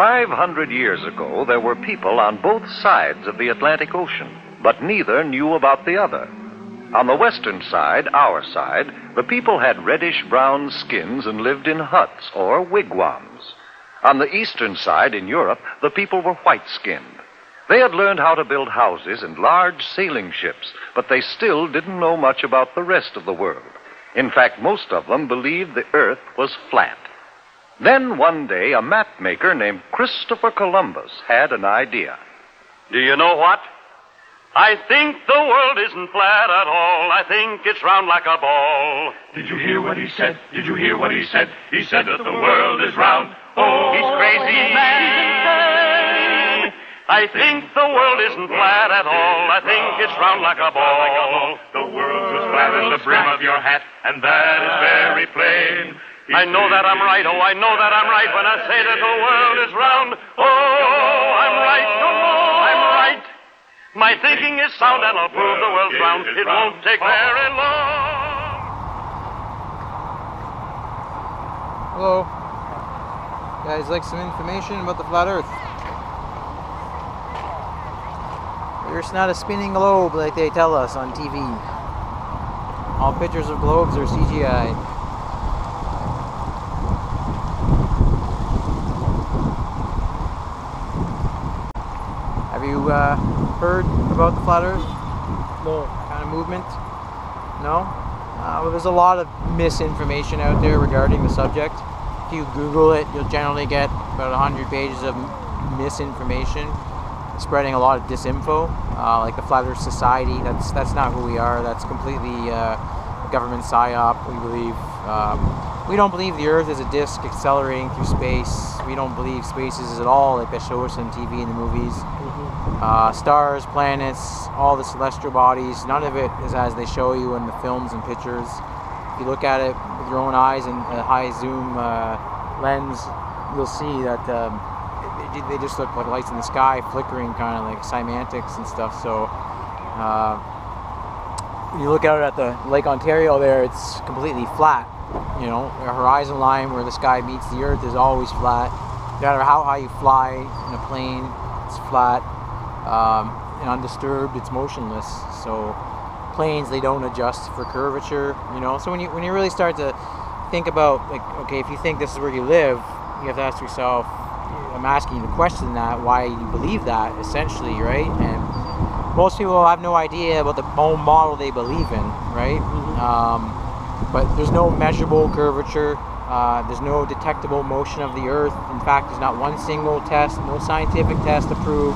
500 years ago, there were people on both sides of the Atlantic Ocean, but neither knew about the other. On the western side, our side, the people had reddish brown skins and lived in huts or wigwams. On the eastern side, in Europe, the people were white skinned. They had learned how to build houses and large sailing ships, but they still didn't know much about the rest of the world. In fact, most of them believed the earth was flat. Then one day, a map maker named Christopher Columbus had an idea. Do you know what? I think the world isn't flat at all. I think it's round like a ball. Did you hear what he said? Did you hear what he said? He said that the world is round. Oh, He's crazy, man. I think the world isn't flat at all. I think it's round like a ball. The world's as flat as the brim of your hat, and that is very plain. I know that I'm right. Oh, I know that I'm right when I say that the world is round. Oh, I'm right. Oh, I'm right. My thinking is sound, and I'll prove the world's round. It won't take very long. Hello. Guys, like some information about the flat Earth? The Earth's not a spinning globe like they tell us on TV. All pictures of globes are CGI. Have you uh, heard about the flat Earth? No. kind of movement? No? Uh, well, there's a lot of misinformation out there regarding the subject. If you Google it, you'll generally get about 100 pages of misinformation, spreading a lot of disinfo, uh, like the Flat Earth Society. That's that's not who we are. That's completely uh, government psyop. We believe um, we don't believe the Earth is a disk accelerating through space. We don't believe space is at all like they show us on TV and the movies uh, stars, planets, all the celestial bodies. None of it is as they show you in the films and pictures. If you look at it with your own eyes and a high zoom uh, lens, you'll see that um, they, they just look like lights in the sky, flickering, kind of like cymatics and stuff. So. Uh, you look out at the Lake Ontario there, it's completely flat. You know, the horizon line where the sky meets the earth is always flat. No matter how high you fly in a plane, it's flat um, and undisturbed. It's motionless. So planes they don't adjust for curvature. You know, so when you when you really start to think about like, okay, if you think this is where you live, you have to ask yourself. I'm asking you to question that, why you believe that, essentially, right? And most people have no idea about the bone model they believe in, right? Um, but there's no measurable curvature. Uh, there's no detectable motion of the Earth. In fact, there's not one single test, no scientific test to prove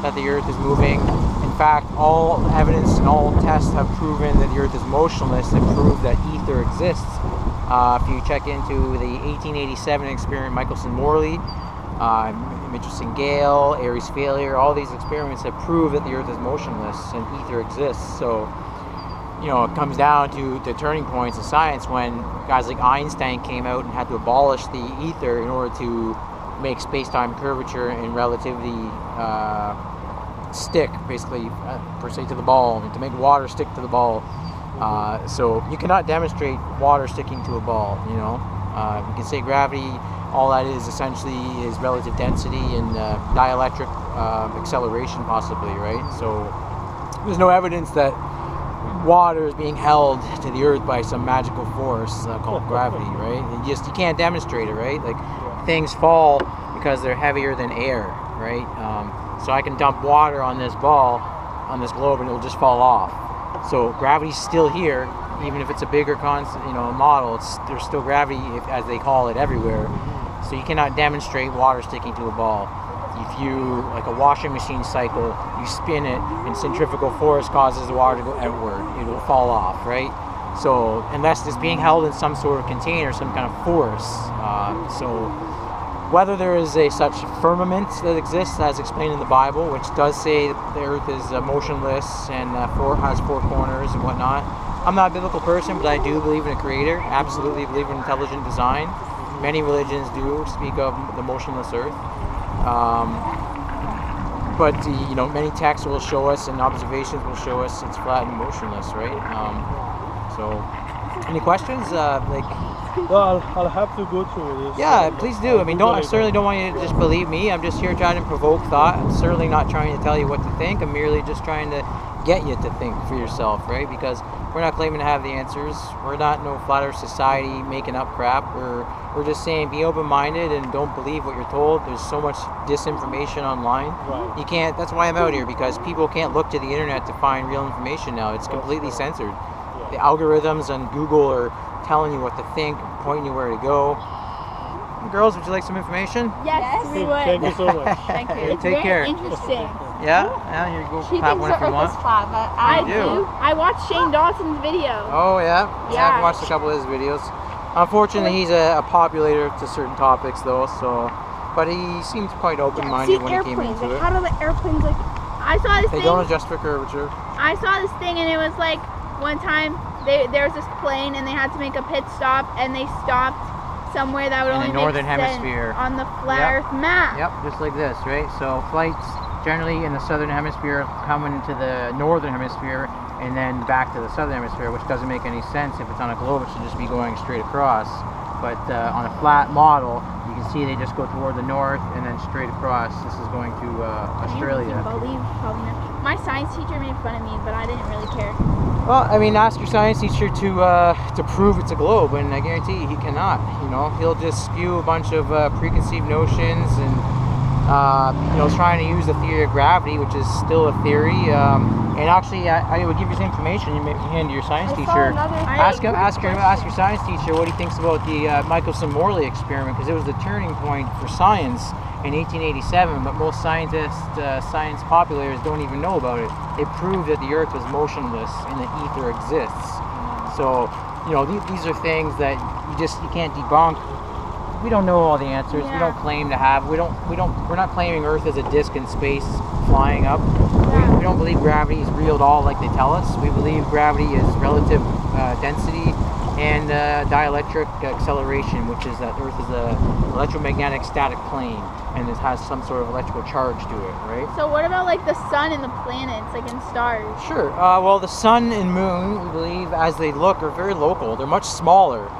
that the Earth is moving. In fact, all evidence and all tests have proven that the Earth is motionless and prove that ether exists. Uh, if you check into the 1887 experiment, Michelson Morley, uh, Mitchell Gale, Airy's failure, all these experiments have proved that the Earth is motionless and ether exists. So, you know, it comes down to the turning points in science when guys like Einstein came out and had to abolish the ether in order to make space-time curvature and relativity uh, stick, basically, uh, per se, to the ball, to make water stick to the ball. Uh, so you cannot demonstrate water sticking to a ball. You know, uh, you can say gravity. All that is essentially is relative density and uh, dielectric uh, acceleration, possibly, right? So there's no evidence that water is being held to the earth by some magical force uh, called gravity, right? You just you can't demonstrate it, right? Like things fall because they're heavier than air, right? Um, so I can dump water on this ball, on this globe, and it'll just fall off. So gravity's still here, even if it's a bigger constant, you know, model. It's there's still gravity, if, as they call it, everywhere. So you cannot demonstrate water sticking to a ball. If you like a washing machine cycle, you spin it, and centrifugal force causes the water to go outward. It will fall off, right? So unless it's being held in some sort of container, some kind of force. Uh, so whether there is a such firmament that exists as explained in the Bible, which does say the earth is uh, motionless and uh, four, has four corners and whatnot. I'm not a biblical person, but I do believe in a creator. Absolutely believe in intelligent design. Many religions do speak of the motionless earth. Um, but you know, many texts will show us and observations will show us it's flat and motionless, right? Um, so Any questions? Uh, like, No, I'll, I'll have to go through this. yeah, please do. I mean, don't. I certainly don't want you to just believe me. I'm just here trying to provoke thought. I'm certainly not trying to tell you what to think. I'm merely just trying to get you to think for yourself, right? Because we're not claiming to have the answers. We're not no flat Earth society making up crap. We're we're just saying be open-minded and don't believe what you're told. There's so much disinformation online. Right. You can't. That's why I'm out here because people can't look to the internet to find real information now. It's completely censored. The algorithms on Google are telling you what to think, pointing you where to go. Girls, would you like some information? Yes, we would. Thank you so much. Thank you. Take Very care. Interesting. Yeah, yeah. Here you go. She thinks one if you want. but I do. do? I watched Shane Dawson's video. Oh yeah. Yeah. I've watched a couple of his videos. Unfortunately, he's a, a populator to certain topics though. So, but he seems quite open-minded when he came airplanes. into Like, it. how do the airplanes like? I saw this thing? They thing. don't adjust for curvature. I saw this thing and it was like one time they, there was this plane and they had to make a pit stop and they stopped somewhere that would only be In the northern hemisphere. on the flat Yep. Earth map. Yep, just like this, right? So flights generally in the southern hemisphere coming to the northern hemisphere and then back to the southern hemisphere, which doesn't make any sense if it's on a globe. It should just be going straight across. But uh, on a flat model, you can see they just go toward the north and then straight across. This is going to uh, Australia. Believe. My science teacher made fun of me, but I didn't really care. Well, I mean, ask your science teacher to uh, to prove it's a globe, and I guarantee he cannot. You know, he'll just spew a bunch of uh, preconceived notions and uh, you know trying to use the theory of gravity, which is still a theory. Um, and actually, I, I would give you some information. You may hand to your science I teacher. Ask him, ask your, ask your science teacher what he thinks about the uh, Michelson-Morley experiment because it was the turning point for science in 1887. But most scientists, uh, science populators, don't even know about it. It proved that the Earth was motionless and that ether exists. So, you know, these, these are things that you just you can't debunk. We don't know all the answers. We don't claim to have. We don't. We don't. We're not claiming Earth as a disk in space flying up. Yeah. We, we don't believe gravity is real at all, like they tell us. We believe gravity is relative uh, density and uh, dielectric acceleration, which is that Earth is a electromagnetic static plane and it has some sort of electrical charge to it, right? So what about like the sun and the planets, like in stars? Sure. Uh, well, the sun and moon, we believe, as they look, are very local. They're much smaller,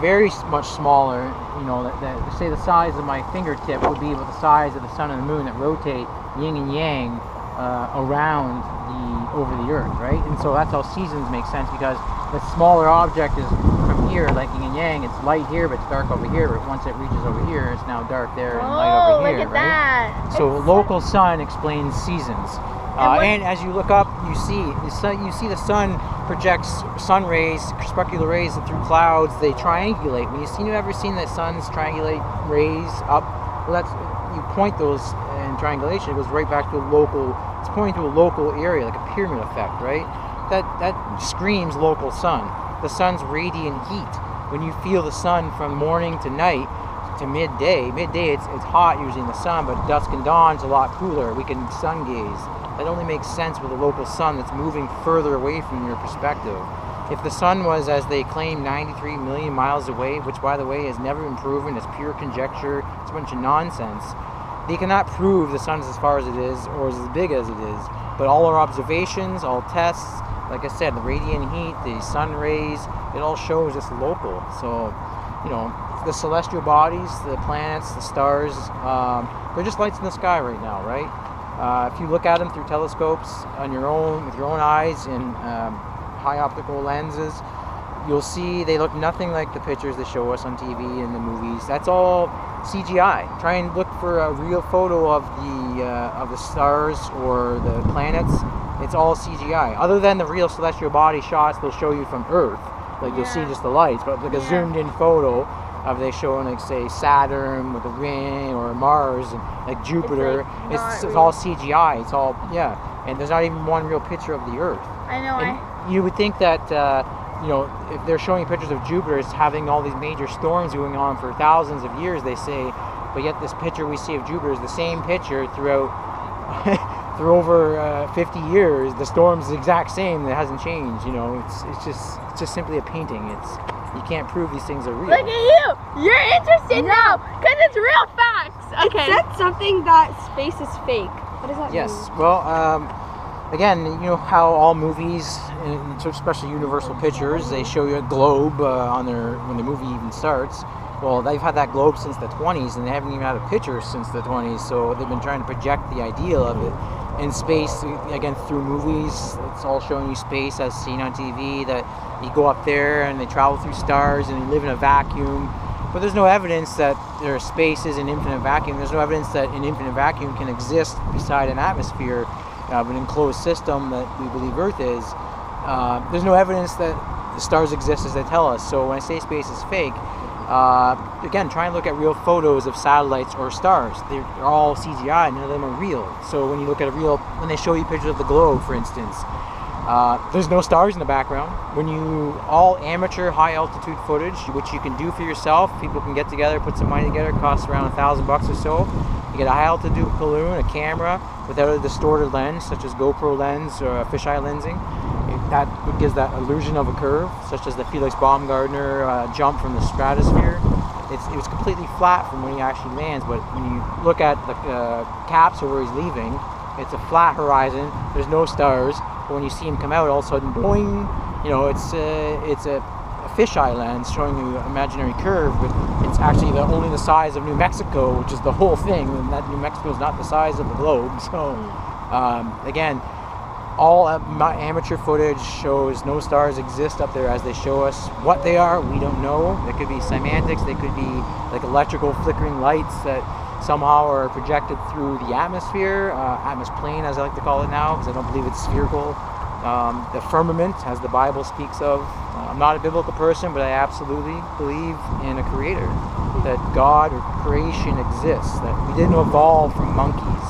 very much smaller. You know, that, that say the size of my fingertip would be about the size of the sun and the moon that rotate yin and yang uh, around the over the Earth, right? And so that's how seasons make sense because the smaller object is from here, like yin and yang. It's light here, but it's dark over here. But once it reaches over here, it's now dark there and light Oh, over look here, at right? that. So local sun explains seasons. Uh, what- and as you look up, you see the sun, you see the sun projects sun rays, crepuscular rays, and through clouds they triangulate. When you see, you ever seen the sun's triangulate rays up? Well, that's you point those in triangulation. It goes right back to a local. It's pointing to a local area, like a pyramid effect, right? That that screams local sun. The sun's radiant heat. When you feel the sun from morning to night, to midday. Midday, it's, it's hot usually in the sun, but dusk and dawn's a lot cooler. We can sun gaze. That only makes sense with a local sun that's moving further away from your perspective. If the sun was, as they claim, 93 million miles away, which, by the way, has never been proven, it's pure conjecture, it's a bunch of nonsense, they cannot prove the sun is as far as it is or as big as it is. But all our observations, all tests, like I said, the radiant heat, the sun rays, it all shows it's local. So, you know, the celestial bodies, the planets, the stars, um, they're just lights in the sky right now, right? Uh, if you look at them through telescopes on your own, with your own eyes in um, high optical lenses, you'll see they look nothing like the pictures they show us on TV and the movies. That's all CGI. Try and look for a real photo of the uh, of the stars or the planets. It's all CGI. Other than the real celestial body shots they'll show you from Earth, like you'll see just the lights. But like a Yeah. zoomed in photo of they showing like say Saturn with a ring or Mars and like Jupiter. like, It's, it's, all CGI. It's all yeah. And there's not even one real picture of the Earth. I know. And I you would think that uh, you know if they're showing pictures of Jupiter it's having all these major storms going on for thousands of years, they say, but yet this picture we see of Jupiter is the same picture throughout through over uh, 50 years. The storm's the exact same. It hasn't changed. You know, it's it's just it's just simply a painting. It's you can't prove these things are real. look at you. You're interested now because it's real facts. Okay. It said something that space is fake. What does that Yes. mean? Well, um, again, you know how all movies, especially Universal Pictures, they show you a globe uh, on their when the movie even starts. Well, they've had that globe since the 20s, and they haven't even had a picture since the 20s. So they've been trying to project the ideal of it in space again through movies. It's all showing you space as seen on TV. That you go up there and they travel through stars and they live in a vacuum. But there's no evidence that their space is an infinite vacuum. There's no evidence that an infinite vacuum can exist beside an atmosphere of an enclosed system that we believe Earth is. Uh, there's no evidence that the stars exist as they tell us. So when I say space is fake, uh, again, try and look at real photos of satellites or stars. They're, they're, all CGI, none of them are real. So when you look at a real, when they show you pictures of the globe, for instance, uh, there's no stars in the background. When you all amateur high altitude footage, which you can do for yourself, people can get together, put some money together, costs around a thousand bucks or so. You get a high altitude balloon, a camera without a distorted lens, such as GoPro lens or fisheye lensing that gives that illusion of a curve, such as the Felix Baumgartner uh, jump from the stratosphere. It's, it was completely flat from when he actually lands, but when you look at the uh, capsule where he's leaving, it's a flat horizon. There's no stars, but when you see him come out, all of a sudden, boing! You know, it's uh, it's a, a fisheye lens showing you an imaginary curve, but it's actually the, only the size of New Mexico, which is the whole thing. And that New Mexico is not the size of the globe. So, um, again all amateur footage shows no stars exist up there as they show us. What they are, we don't know. It could be cymatics, they could be like electrical flickering lights that somehow are projected through the atmosphere, uh, plane as I like to call it now, because I don't believe it's spherical. Um, the firmament, as the Bible speaks of. Uh, I'm not a biblical person, but I absolutely believe in a creator, that God or creation exists, that we didn't evolve from monkeys.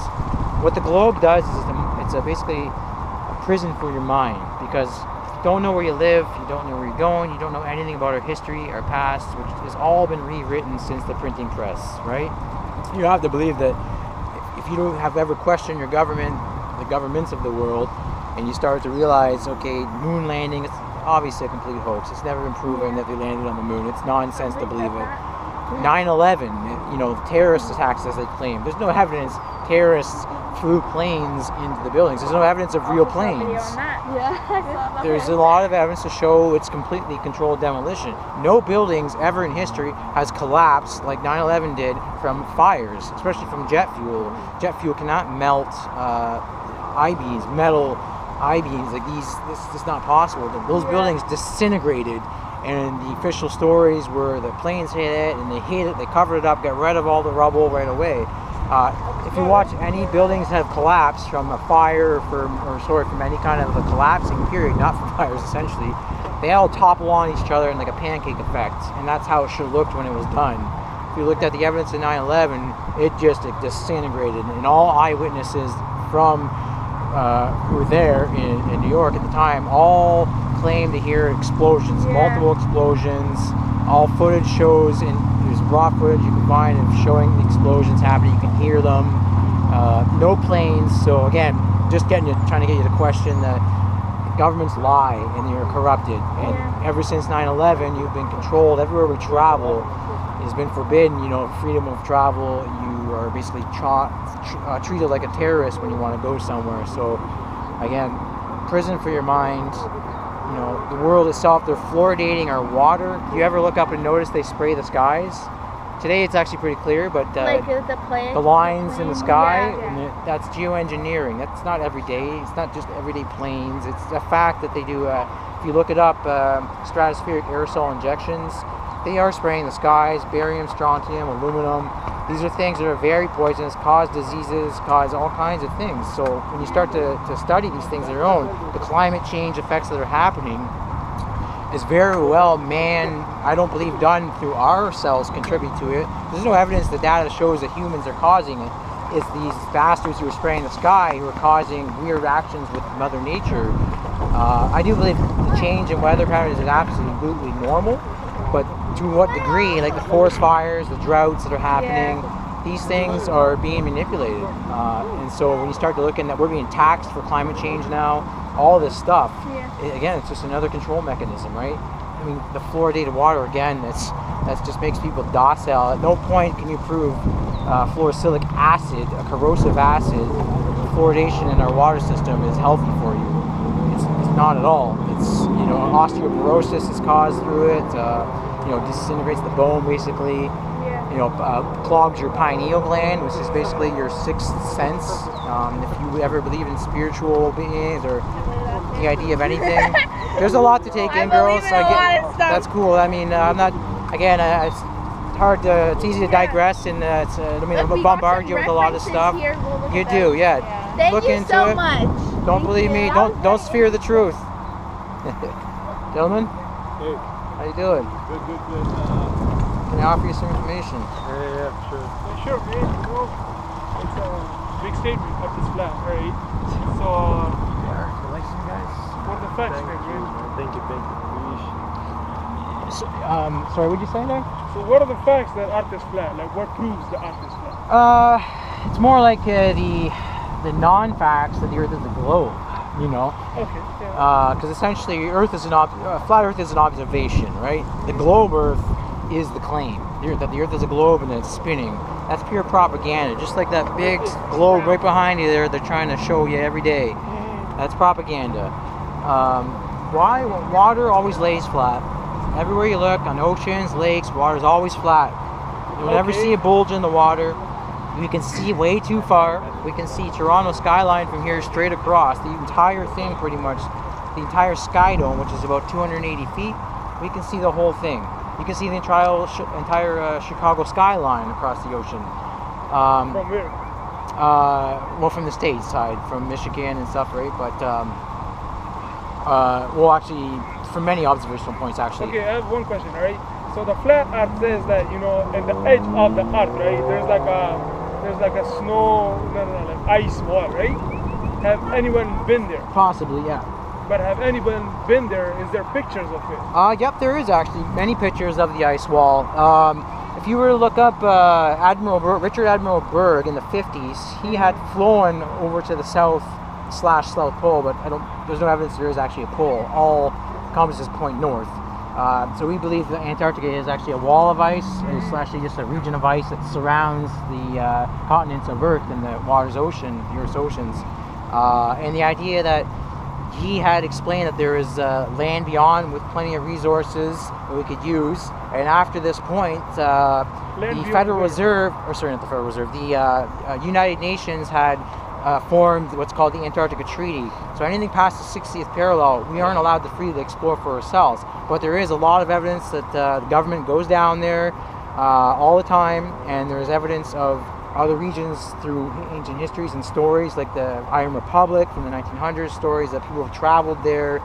What the globe does is it's a, basically prison for your mind because you don't know where you live, you don't know where you're going, you don't know anything about our history, our past, which has all been rewritten since the printing press, right? You have to believe that if you don't have ever questioned your government, the governments of the world, and you start to realize, okay, moon landing is obviously a complete hoax. It's never been proven that they landed on the moon. It's nonsense to believe it. 9/11, you know, terrorist attacks as they claim. There's no evidence terrorists flew planes into the buildings. There's no evidence of real planes. Yeah, There's a lot of evidence to show it's completely controlled demolition. No buildings ever in history has collapsed like 9/11 did from fires, especially from jet fuel. Jet fuel cannot melt uh, I-beams, metal I-beams like these. This is not possible. Those buildings disintegrated and the official stories were the planes hit it and they hit it, they covered it up, got rid of all the rubble right away. Uh, if you watch any buildings that have collapsed from a fire or from, or sorry, from any kind of a collapsing period, not from fires essentially, they all topple on each other in like a pancake effect, and that's how it should have looked when it was done. If you looked at the evidence of 9/11, it just it disintegrated, and all eyewitnesses from uh, who were there in, in, New York at the time all claimed to hear explosions, yeah. multiple explosions. All footage shows in raw footage you can find of showing the explosions happening. You can hear them. Uh, no planes. So again, just getting you, trying to get you to question that governments lie and they're corrupted. And yeah. ever since 9/11, you've been controlled. Everywhere we travel has been forbidden. You know, freedom of travel. You are basically tra- uh, treated like a terrorist when you want to go somewhere. So again, prison for your mind you know, the world itself, they're fluoridating our water. Do you ever look up and notice they spray the skies? Today it's actually pretty clear, but uh, like the, the lines the in the sky, yeah, yeah. It, that's geoengineering. That's not every day. It's not just everyday planes. It's a fact that they do. Uh, if you look it up, uh, stratospheric aerosol injections, they are spraying the skies, barium, strontium, aluminum. These are things that are very poisonous, cause diseases, cause all kinds of things. So when you start to, to study these things on your own, the climate change effects that are happening is very well man, I don't believe done through our cells contribute to it. There's no evidence the data shows that humans are causing it. It's these bastards who are spraying the sky who are causing weird actions with Mother Nature. Uh, I do believe the change in weather patterns is absolutely normal, but to what degree, like the forest fires, the droughts that are happening, yeah. these things are being manipulated. Uh, and so when you start to look at that, we're being taxed for climate change now, all this stuff. Yeah. It, again, it's just another control mechanism, right? I mean, the fluoridated water again. That's that just makes people docile. At no point can you prove uh, fluorosilicic acid, a corrosive acid, fluoridation in our water system is healthy for you. It's, it's not at all. It's you know osteoporosis is caused through it. Uh, you know disintegrates the bone basically. Yeah. You know uh, clogs your pineal gland, which is basically your sixth sense. Um, if you ever believe in spiritual beings or the idea of anything, there's a lot to take in, girls. believe in a lot of stuff. That's cool. I mean, uh, I'm not. Again, I, it's hard to. It's easy to digress, and uh, it's, uh, I mean, Look, I we bombard you with a lot of stuff. here. We'll You do, those. yeah. Thank Look you into so it. much. Don't Thank believe you. me. Don't don't fear the truth. Gentlemen, Hey, how you doing? good, good, good. Uh, Can I offer you some information? yeah, yeah, sure. sure, man. You know, it's a big statement of this flat, right? So, uh, what are the facts, man? man? Thank you, thank you. So, um, sorry, what did you say there? So, what are the facts that Earth is flat? Like, what proves the Earth is flat? Uh, it's more like uh, the the non-facts that the Earth is a globe. You know, Okay, yeah. because essentially Earth is an ob- uh, flat Earth is an observation, right? The globe Earth is the claim The that the Earth is a globe and it's spinning. That's pure propaganda. Just like that big globe right behind you there, they're trying to show you every day. That's propaganda. Um, why? Well, water always lays flat. Everywhere you look, on oceans, lakes, water's always flat. You'll never see a bulge in the water. We can see way too far. We can see Toronto skyline from here straight across. The entire thing, pretty much, the entire sky dome, which is about 280 feet. We can see the whole thing. You can see the entire entire uh, Chicago skyline across the ocean. Um, From where? uh, well, from the state side, from Michigan and stuff, right? But um, uh, well, actually, from many observational points, actually. Okay, I have one question, alright? So the flat earth says that, you know, in the edge of the earth, right, there's like a there's like a snow no no no like ice wall, right? Have anyone been there? Possibly, yeah. But have anyone been there? Is there pictures of it? Uh, yep, there is actually many pictures of the ice wall. Um, if you were to look up uh, Admiral Richard Admiral Byrd in the 50s, he had flown over to the south slash south pole, but I don't. There's no evidence there is actually a pole. All compasses point north. Uh, so we believe that Antarctica is actually a wall of ice. It's actually just a region of ice that surrounds the uh, continents of Earth and the water's ocean, the Earth's oceans. Uh, and the idea that he had explained that there is uh, land beyond with plenty of resources that we could use. And after this point, uh, the Federal? Reserve, or sorry, not the Federal Reserve, the uh, United Nations had uh, formed what's called the Antarctica Treaty. So anything past the 60th parallel, we aren't allowed to freely explore for ourselves. But there is a lot of evidence that uh, the government goes down there uh, all the time, and there's evidence of other regions through ancient histories and stories, like the Iron Republic from the 1900s, stories that people have traveled there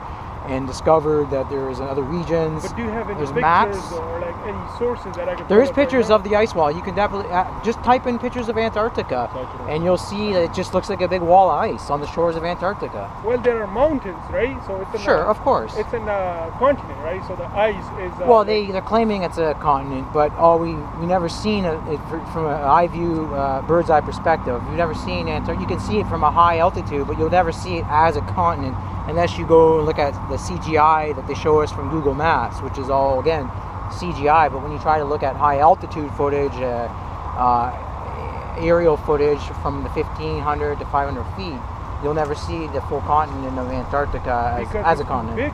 and discovered that there's other regions. But do you have any There's pictures maps. or like any sources that I can There is up right pictures of the ice wall. You can definitely uh, just type in pictures of Antarctica, and you'll see that it just looks like a big wall of ice on the shores of Antarctica. Well, there are mountains, right? So it's Sure, a, of course. It's in a continent, right? So the ice is. Uh, Well, they they're claiming it's a continent, but all we we never seen a, it from an eye view, uh, bird's eye perspective. You've never seen Antarctica. You can see it from a high altitude, but you'll never see it as a continent unless you go and look at the CGI that they show us from Google Maps, which is all again CGI. But when you try to look at high altitude footage, uh, uh, aerial footage from the 1500 to 500 feet, you'll never see the full continent of Antarctica as, as a continent.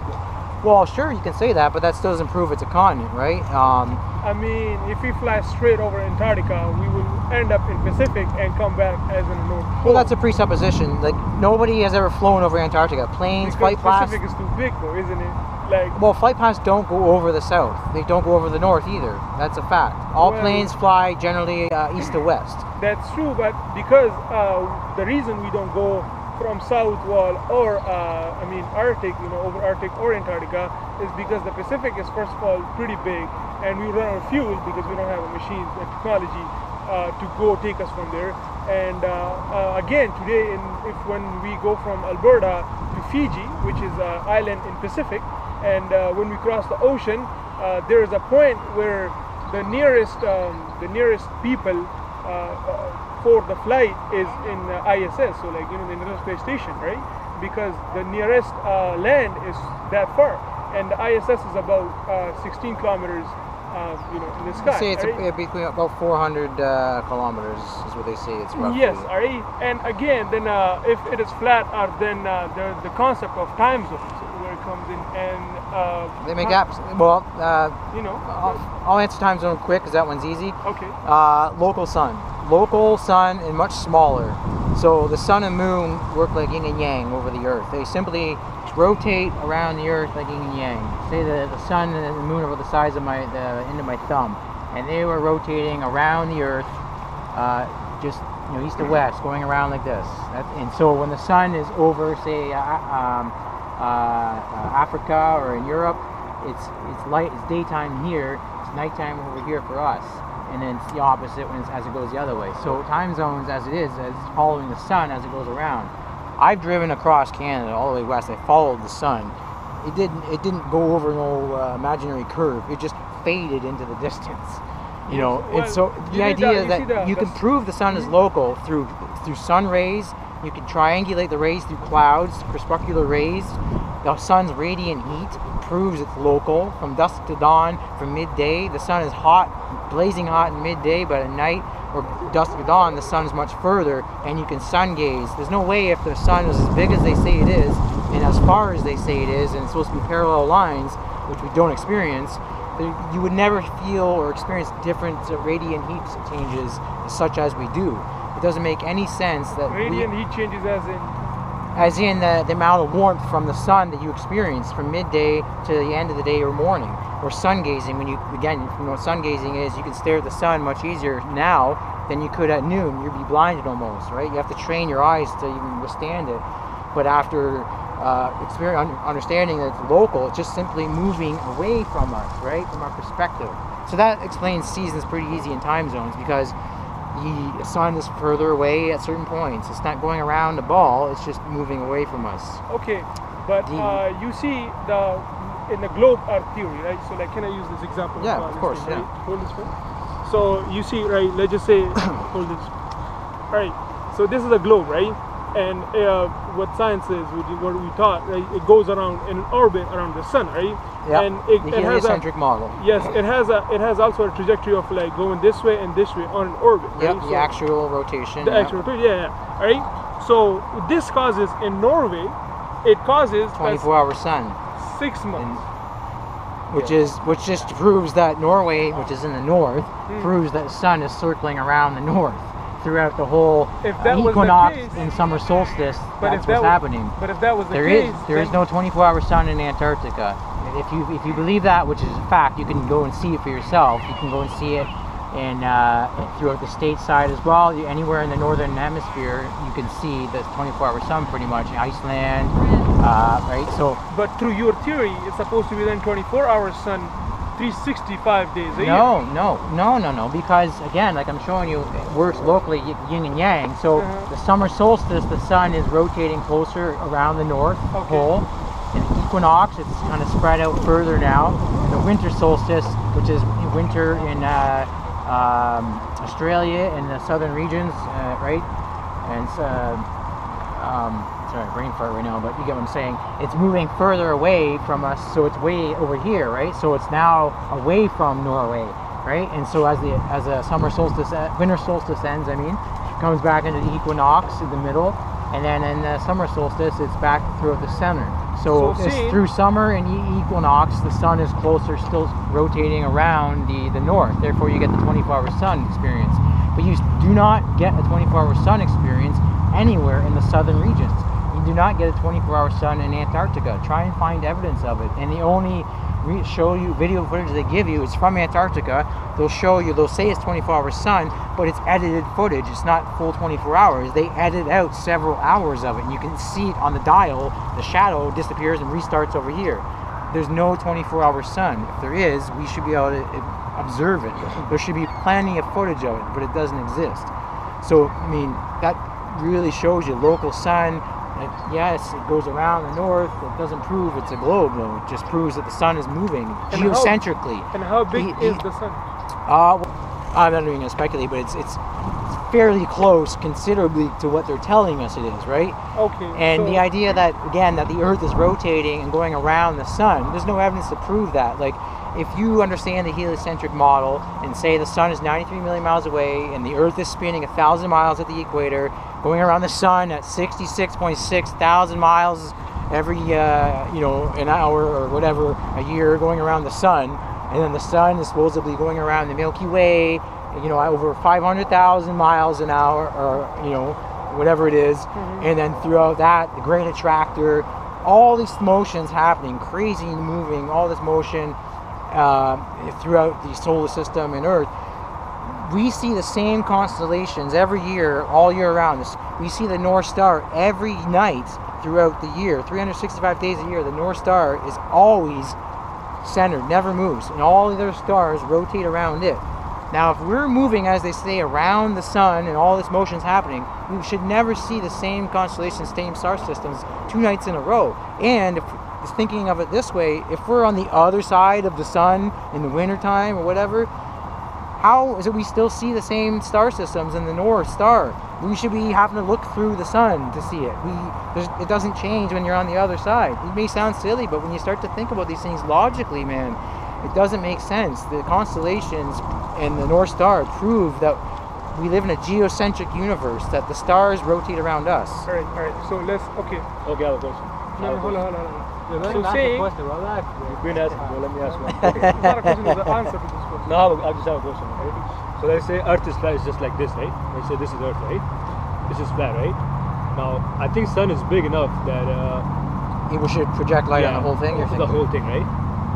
Well, sure, you can say that, but that still doesn't prove it's a continent, right? Um, I mean, if we fly straight over Antarctica, we will end up in Pacific and come back as in the North Pole. well, that's a presupposition. Like nobody has ever flown over Antarctica. Planes, because flight paths. Pacific is too big, though, isn't it? Like, Well, flight paths don't go over the south. They don't go over the north either. That's a fact. All Well- planes fly generally uh, east to west. that's true, but because uh, the reason we don't go from South Wall or, uh, I mean, Arctic, you know, over Arctic or Antarctica, is because the Pacific is first of all pretty big, and we run out of fuel because we don't have a machine and technology uh, to go take us from there. And uh, uh, again, today, in, if when we go from Alberta to Fiji, which is an island in Pacific, and uh, when we cross the ocean, uh, there is a point where the nearest um, the nearest people uh, uh, for the flight is in uh, ISS, so like you know the International Space Station, right? Because the nearest uh, land is that far, and the ISS is about uh, 16 kilometers um, you know, in the sky. Say it's alright? a, between about 400 uh, kilometers is what they say it's roughly. Yes, alright. And again, then uh, if it is flat Earth, then uh, the the concept of time zones where it comes in, and uh, They make apps. Well, uh, You know. I'll, I'll answer time zone quick because that one's easy. Okay. Uh, local sun. Local sun and much smaller. So the sun and moon work like yin and yang over the earth. They simply rotate around the earth like yin and yang. Say the, the sun and the moon are the size of my the end of my thumb, and they were rotating around the earth, uh, just you know east to west, going around like this. That's, and so when the sun is over, say, uh, um, Uh, uh, Africa or in Europe, it's it's light, it's daytime here, it's nighttime over here for us, and then it's the opposite when it's, as it goes the other way. So time zones, as it is, as it's following the sun as it goes around. I've driven across Canada all the way west. I followed the sun. It didn't it didn't go over no uh, imaginary curve. It just faded into the distance. You know, Well, and so the idea you that you can prove the sun is local through through sun rays. You can triangulate the rays through clouds, crepuscular rays. The sun's radiant heat proves it's local from dusk to dawn, from midday. The sun is hot, blazing hot in midday, but at night or dusk to dawn, the sun is much further, and you can sun gaze. There's no way if the sun is as big as they say it is, and as far as they say it is, and it's supposed to be parallel lines, which we don't experience, you would never feel or experience different radiant heat changes such as we do. It doesn't make any sense that Radiant heat changes as in as in the, the amount of warmth from the sun that you experience from midday to the end of the day or morning or sun gazing when you again you know what sun gazing is you can stare at the sun much easier now than you could at noon. You'd be blinded almost right? You have to train your eyes to even withstand it. But after uh, experience, understanding that it's local it's just simply moving away from us right? From our perspective. So that explains seasons pretty easy in time zones because the sun is further away at certain points. It's not going around the ball, it's just moving away from us. Okay, but The- uh, you see the in the globe Earth theory, right? So like, can I use this example? Yeah, uh, of course, thing, yeah. right? Hold this one. So you see, right? Let's just say, hold this. All right, So this is a globe, right? And uh, what science is, what we- what we taught, right? It goes around in an orbit around the sun, right? Yeah, And it, the it has a model. yes, it has a it has also a trajectory of like going this way and this way on an orbit. Yep, right? the So- actual rotation. the yep. actual rotation, yeah, yeah. All right. So this causes in Norway, it causes 24 hour sun, six months. which is which just proves that Norway, which is in the north, Hmm. proves that the sun is circling around the north throughout the whole If that was the equinox case- and summer solstice. But that's if that what's was, happening. But if that was the There is case, there is no 24 hour sun in Antarctica. If you if you believe that, which is a fact, you can go and see it for yourself. You can go and see it in uh, throughout the stateside as well. Anywhere in the northern hemisphere, you can see the 24 hour sun pretty much. In Iceland, uh, right? So But through your theory, it's supposed to be then 24-hour sun, 365 days a year. no, no, no, no, no. Because again, like I'm showing you, it works locally yin and yang. So Uh-huh. the summer solstice, the sun is rotating closer around the north Okay. pole. And the equinox, it's kind of spread out further now. And the winter solstice, which is winter in uh, um, Australia and the southern regions, uh, right? And uh, um, sorry, brain fart right now, but you get what I'm saying. It's moving further away from us, so it's way over here, right? So it's now away from Norway, right? And so as the as a summer solstice, uh, winter solstice ends, I mean, comes back into the equinox in the middle, and then in the summer solstice, it's back throughout the center. So, So it's through summer and equinox, the sun is closer, still rotating around the the north. Therefore, you get the 24-hour sun experience. But you do not get a 24-hour sun experience anywhere in the southern regions. You do not get a 24-hour sun in Antarctica. Try and find evidence of it. And the only show you video footage they give you is from Antarctica. They'll show you. They'll say it's 24-hour sun, but it's edited footage. It's not full 24 hours. They edit out several hours of it, and you can see it on the dial. The shadow disappears and restarts over here. There's no 24-hour sun. If there is, we should be able to uh, observe it. There should be plenty of footage of it, but it doesn't exist. So, I mean, that really shows you local sun. It, yes, it goes around the north. It doesn't prove it's a globe, though. It just proves that the sun is moving how- geocentrically. And how big He- is he- the sun? Uh, well, I'm not even gonna speculate, but it's it's fairly close, considerably, to what they're telling us it is, right? Okay. And so, the idea that again that the Earth is rotating and going around the sun, there's no evidence to prove that. Like if you understand the heliocentric model and say the sun is 93 million miles away and the Earth is spinning a thousand miles at the equator, going around the sun at 66.6 thousand miles every uh, you know an hour or whatever a year going around the sun, and then the sun is supposedly going around the Milky Way, you know over 500,000 miles an hour or you know whatever it is, and then throughout that the Great Attractor, all these motions happening, crazy moving, all this motion uh, throughout the solar system and Earth we see the same constellations every year, all year round. We see the North Star every night throughout the year, 365 days a year. The North Star is always centered, never moves, and all the other stars rotate around it. Now, if we're moving, as they say, around the sun and all this motion is happening, we should never see the same constellations, same star systems two nights in a row. And if thinking of it this way, if we're on the other side of the sun in the wintertime or whatever, how is it we still see the same star systems in the North Star? We should be having to look through the sun to see it. We, it doesn't change when you're on the other side. It may sound silly, but when you start to think about these things logically, man, it doesn't make sense. The constellations and the North Star prove that we live in a geocentric universe, that the stars rotate around us. All right, all right. So let's okay. Okay, I have a question. No, no, hold on, hold on, hold on. So So saying, You've been asking, well, let me ask one. it's not a question, it's an answer to this question. No, I have a- I just have a question. Okay? So let's say Earth is flat, it's just like this, right? Let's say this is Earth, right? This is flat, right? Now, I think Sun is big enough that uh, We should project light on the whole thing. The whole thing, right?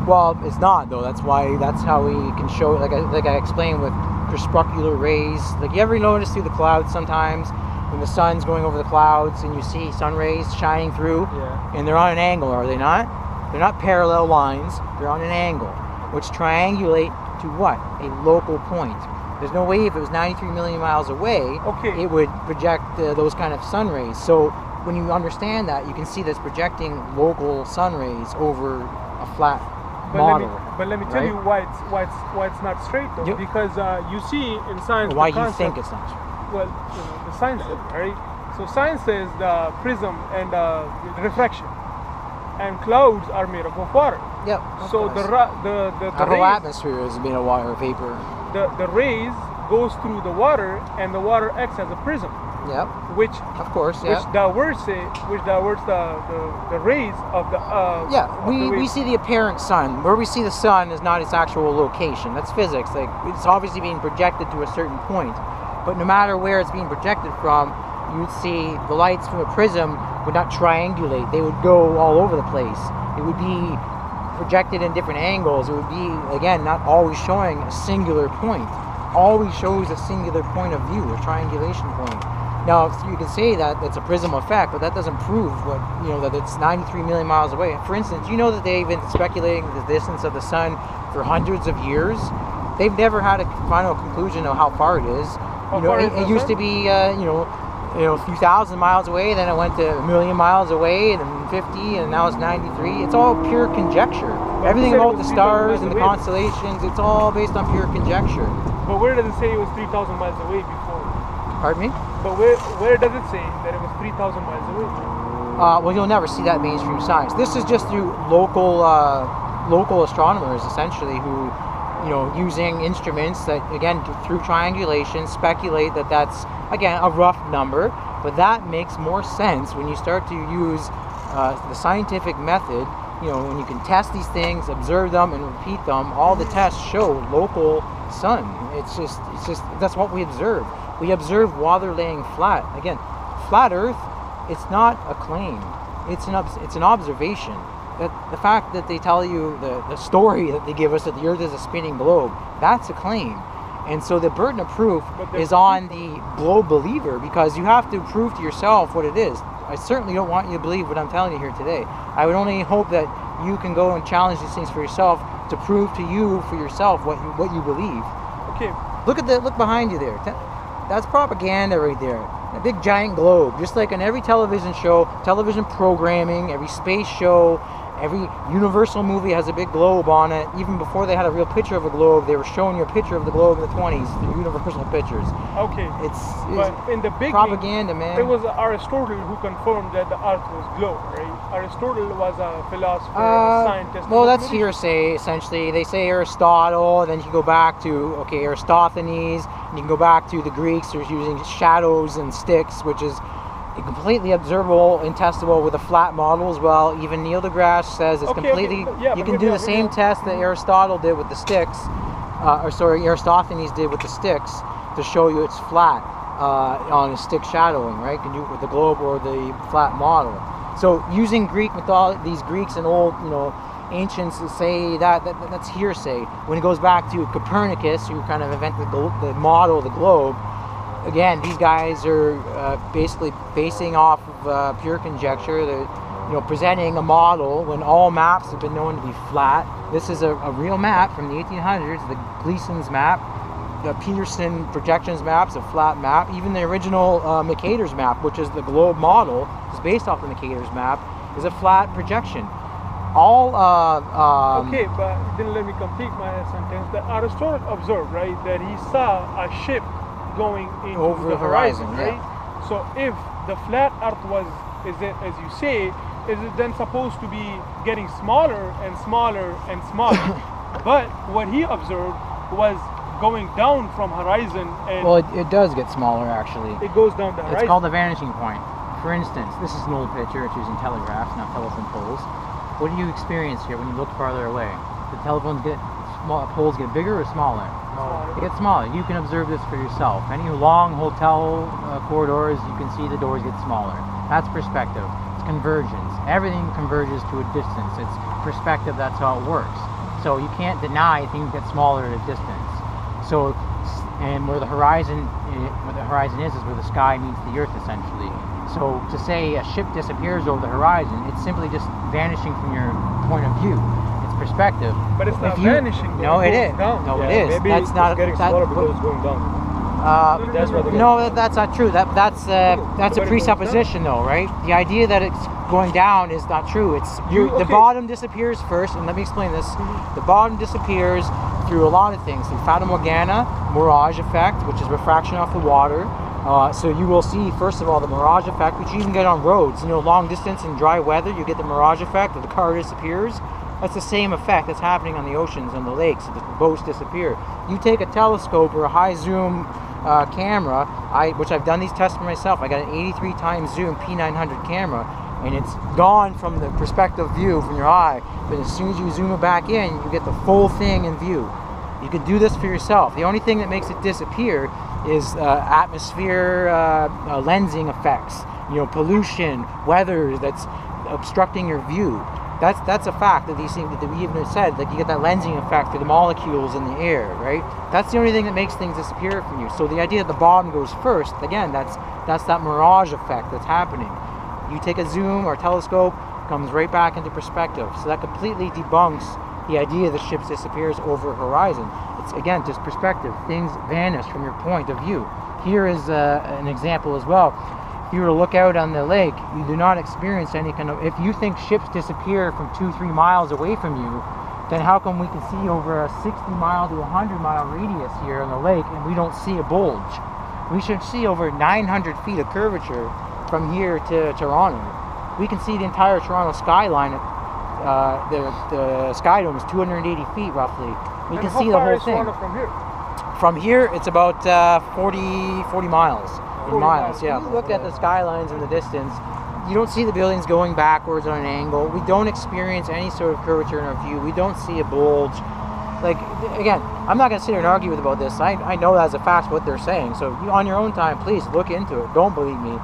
Well, it's not though. That's why. That's how we can show. Like I, like I explained with crepuscular rays. Like you ever notice through the clouds sometimes when the sun's going over the clouds and you see sun rays shining through, Yeah. and they're on an angle, are they not? They're not parallel lines. They're on an angle, which triangulate to what? A local point. There's no way if it was 93 million miles away, Okay. it would project uh, those kind of sun rays. So when you understand that, you can see that's projecting local sun rays over a flat But let model. me, but let me tell right? you why it's why it's why it's not straight though. Yep. Because uh, you see in science Why you think it's not true? Well, you know, the science says, right? So science says the prism and the refraction, and clouds are made up of water. Yep. So the ra- the the, the Our whole atmosphere is made of water vapor. the, the rays goes through the water, and the water acts as a prism, Yep. which Of course. which Yeah. diverts it, which diverts the, the, the rays of the uh, Yeah, of we, the we see the apparent sun. Where we see the sun is not its actual location. That's physics. Like it's obviously being projected to a certain point. But no matter where it's being projected from, you would see the lights from a prism would not triangulate. They would go all over the place. It would be projected in different angles. It would be again not always showing a singular point. Always shows a singular point of view, a triangulation point. Now you can say that it's a prism effect, but that doesn't prove what you know that it's 93 million miles away. For instance, you know that they've been speculating the distance of the sun for hundreds of years. They've never had a final conclusion of how far it is. How you know, it, it used to be uh, you know you know a few thousand miles away, then it went to a million miles away, and then 50, and now it's 93. It's all pure conjecture. But Everything you said it about the stars and the constellations, it's all based on pure conjecture. But where does it say it was 3,000 miles away before? Pardon me? But where where does it say that it was 3,000 miles away? Uh, well, you'll never see that mainstream science. This is just through local uh, local astronomers, essentially, who, you know, using instruments that, again, through triangulation, speculate that that's again a rough number, but that makes more sense when you start to use uh, the scientific method. You know, when you can test these things, observe them, and repeat them. All the tests show local sun. It's just, it's just that's what we observe. We observe water laying flat. Again, flat Earth it's not a claim. It's an it's an observation. That the fact that they tell you the, the story that they give us that the Earth is a spinning globe, that's a claim. And so the burden of proof is on the globe believer because you have to prove to yourself what it is. I certainly don't want you to believe what I'm telling you here today. I would only hope that you can go and challenge these things for yourself to prove to you for yourself what you, what you believe. Okay, Look at the look behind you there. That's propaganda right there. A big giant globe, just like on every television show, television programming, every space show, Every Universal movie has a big globe on it. Even before they had a real picture of a globe, they were showing you a picture of the globe in the 20s, the Universal pictures. Okay. It's, But in the big propaganda, man. it was Aristotle who confirmed that the earth was globe, right? Aristotle was a philosopher, Uh, a scientist. well, that's hearsay, essentially. They say Aristotle, then you go back to, okay, Aristophanes, and you can go back to the Greeks who was using shadows and sticks, which is completely observable and testable with a flat model as well. Even Neil deGrasse says it's Okay, okay, completely, but yeah, you can do the same test that Aristotle did with the sticks, uh, or sorry, Aristophanes did with the sticks to show you it's flat uh, on a stick shadowing, right? You can do it with the globe or the flat model. So using Greek mythology, these Greeks and old, you know, ancients say that, that that's hearsay. When it goes back to Copernicus, who kind of invented the, the model of the globe, again, these guys are uh, basically basing off of uh, pure conjecture. They're, you know, presenting a model when all maps have been known to be flat. This is a, a real map from the 1800s, the Gleason's map. The Peterson projections map's a flat map. Even the original uh, Mercator's map, which is the globe model, is based off the Mercator's map, is a flat projection. All uh, um, Okay, but then let me complete my sentence. That Aristotle observed, right, that he saw a ship going Over the horizon, horizon, right? So if the flat Earth was, is it as you say, is it then supposed to be getting smaller and smaller and smaller? but what he observed was going down from horizon, and well, it, it does get smaller actually. it goes down the horizon. It's called the vanishing point. For instance, this is an old picture. It's using telegraphs, not telephone poles. What do you experience here when you look farther away? The telephones get small, poles get bigger or smaller? They get smaller. You can observe this for yourself. Any long hotel uh, corridors, you can see the doors get smaller. That's perspective. It's convergence. Everything converges to a distance. It's perspective. That's how it works. So you can't deny things get smaller at a distance. So, and where the horizon, eh, where the horizon is, is where the sky meets the earth, essentially. So to say a ship disappears over the horizon, it's simply just vanishing from your point of view. Perspective. But it's If not you- vanishing. No, it. Down. No, Yeah, it is. Maybe That's it's not getting that- smaller because it's going down. Uh, That's no, that, that's not true. That that's uh, that's a But it goes down. presupposition, though, right? The idea that it's going down is not true. It's You- you, the bottom disappears first, and let me explain this. The bottom disappears through a lot of things. Through Fata Morgana, mirage effect, which is refraction off the water. Uh, so you will see, first of all, the mirage effect, which you even get on roads. You know, long distance in dry weather, you get the mirage effect, the car disappears. That's the same effect that's happening on the oceans and the lakes. The boats disappear. You take a telescope or a high zoom uh, camera, I, which I've done these tests for myself. I got an 83 times zoom P900 camera, and it's gone from the perspective view from your eye. But as soon as you zoom it back in, you get the full thing in view. You can do this for yourself. The only thing that makes it disappear is uh, atmosphere uh, uh, lensing effects. You know, pollution, weather that's obstructing your view. That's that's a fact that these things that we even said. Like you get that lensing effect through the molecules in the air, right? That's the only thing that makes things disappear from you. So the idea that the bottom goes first, again, that's that's that mirage effect that's happening. You take a zoom or telescope, comes right back into perspective. So that completely debunks the idea that ships disappears over a horizon. It's again just perspective. Things vanish from your point of view. Here is uh, an example as well. If you were to look out on the lake, you do not experience any kind of. If you think ships disappear from two, three miles away from you, then how come we can see over a 60 mile to 100 mile radius here on the lake and we don't see a bulge? We should see over 900 feet of curvature from here to Toronto. We can see the entire Toronto skyline. Uh, the, the sky dome is 280 feet roughly. We And can see the whole is thing. Toronto from here? From here, it's about uh, 40, 40 miles. In miles, yeah. If you look at the skylines in the distance, you don't see the buildings going backwards on an angle. We don't experience any sort of curvature in our view. We don't see a bulge. Like, again, I'm not going to sit here and argue with about this. I, I know as a fact what they're saying. So, you, on your own time, please look into it. Don't believe me.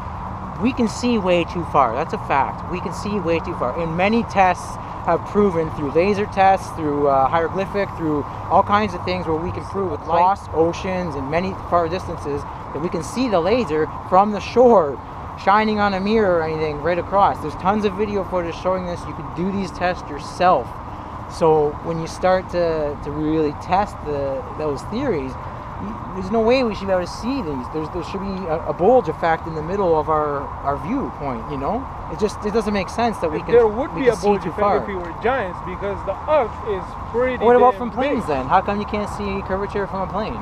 We can see way too far. That's a fact. We can see way too far. In many tests have proven through laser tests, through uh, hieroglyphic, through all kinds of things where we can prove with lost oceans and many far distances that we can see the laser from the shore shining on a mirror or anything right across. There's tons of video footage showing this. You can do these tests yourself. So when you start to, to really test the, those theories, there's no way we should be able to see these. There's there should be a, a bulge effect in the middle of our our viewpoint. You know, it just it doesn't make sense that we can there would we be a bulge effect far. if we were giants because the Earth is pretty. What about from planes big. then? How come you can't see curvature from a plane?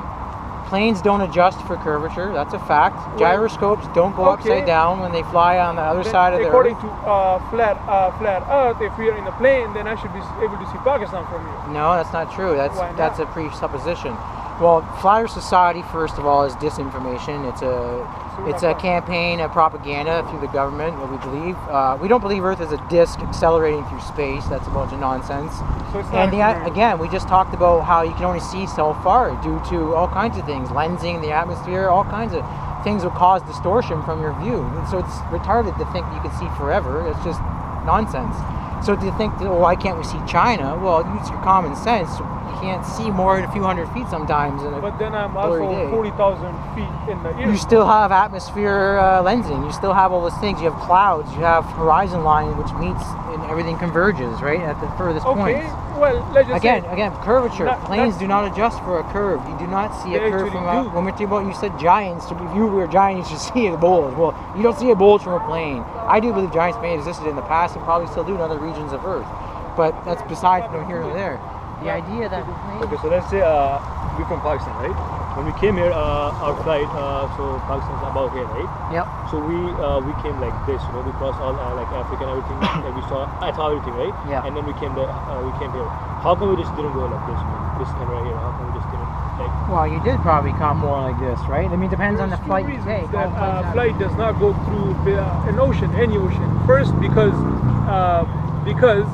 Planes don't adjust for curvature. That's a fact. Gyroscopes don't go okay. upside down when they fly on the other Then side of the according earth. to uh, flat uh, flat Earth, if we are in a plane, then I should be able to see Pakistan from here. No, that's not true. That's not? that's a presupposition. Well, Flyer Society, first of all, is disinformation. It's a it's a campaign of propaganda through the government. What we believe, uh, we don't believe Earth is a disk accelerating through space. That's a bunch of nonsense. So And the, again, we just talked about how you can only see so far due to all kinds of things, lensing, the atmosphere, all kinds of things will cause distortion from your view. And so it's retarded to think you can see forever. It's just nonsense. So to think, that, well, why can't we see China? Well, use your common sense. You can't see more than a few hundred feet sometimes. In a, But then I'm also day. 40,000 feet in the air. you still have atmosphere uh, lensing. You still have all those things. You have clouds. You have horizon line, which meets and everything converges right at the furthest okay, points. well, let's Again, say, again, curvature. Not- Planes do not adjust for a curve. You do not see a curve from a. do. When we're talking about, you said giants. So if you were a giant, you should see a bulge. Well, you don't see a bulge from a plane. I do believe giants may have existed in the past and probably still do in other regions of Earth, but that's besides from here and there. The idea that Okay, so let's say uh, we're from Pakistan, right? When we came here, uh, our flight, uh, so Pakistan's about here, right? Yep. So we uh, we came like this, you know, we crossed all uh, like Africa and everything, and we saw I saw everything, right? Yeah. And then we came there, uh, we came here. How come we just didn't go like this, man? This kind right here. How come we just didn't like? Well, you did probably come more like this, right? I mean, it depends on the flight you take. that uh, flight does not go through the, uh, an ocean, any ocean. First, because uh, because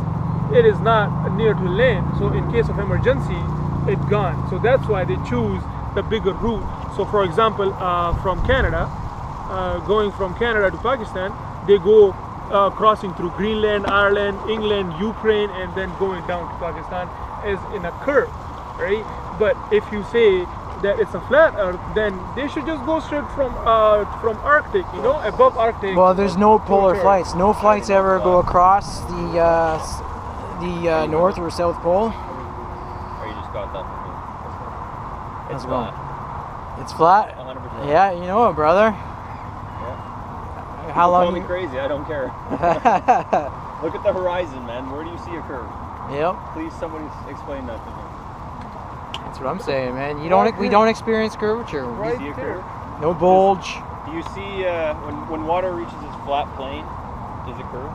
it is not near to land. So in case of emergency, it's gone. So that's why they choose the bigger route. So for example, uh, from Canada, uh, going from Canada to Pakistan, they go uh, crossing through Greenland, Ireland, England, Ukraine, and then going down to Pakistan as in a curve, right? But if you say that it's a flat Earth, then they should just go straight from uh, from Arctic, you know, above Arctic. Well, there's no polar flights. No flights ever go across the uh, the uh, North or South Pole. Or you just got that from me. It's it going? flat. It's flat. 100%. Yeah, you know it, brother. How People long? Call me crazy. I don't care. Look at the horizon, man. Where do you see a curve? yep, Please, somebody explain that to me. that's what I'm saying, man. You don't. We don't experience curvature. We- right see a curve? No bulge. Do you see uh, when when water reaches its flat plane? Does it curve?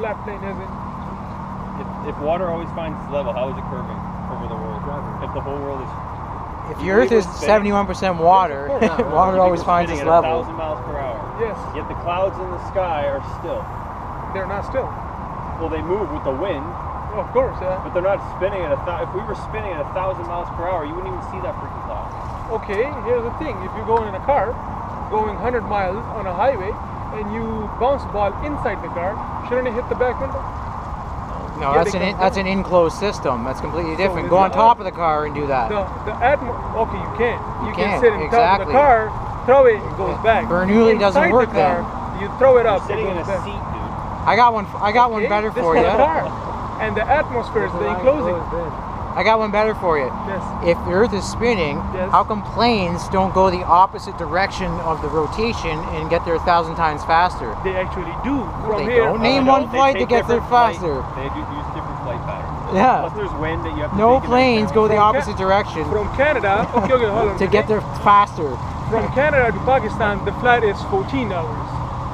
Flat plane isn't. If, if water always finds its level, how is it curving over the world? If the whole world is If the Earth is spinning? 71% water, Yes, water always finds its at level. A thousand miles per hour. Yes, Yet the clouds in the sky are still. they're not still. Well, they move with the wind, Of course, yeah. but they're not spinning at a thousand. If we were spinning at a thousand miles per hour, you wouldn't even see that freaking cloud. Okay, here's the thing. If you're going in a car, going 100 miles on a highway, and you bounce a ball inside the car, shouldn't it hit the back window? No, that's an in, that's an enclosed system. That's completely different. is Go on it- top of the car and do that. The the atmo. Okay, you can't. You, can can't, sit in top of the car, throw it, it goes back. Bernoulli doesn't work the car, You throw it up, You're sitting it in a back. seat, dude. I got one. I got one better this for you. the car, and the atmosphere is the enclosing. I got one better for you. Yes. If the Earth is spinning, Yes. how come planes don't go the opposite direction of the rotation and get there a thousand times faster? They actually do. From they here, don't. Name No, one they flight take that gets there different flight- faster. They do use different flight patterns. Yeah. Plus, there's wind that you have to No take planes go the From Ca- opposite direction from Canada. Okay, okay, hold on. to get there faster. From Canada to Pakistan, the flight is 14 hours.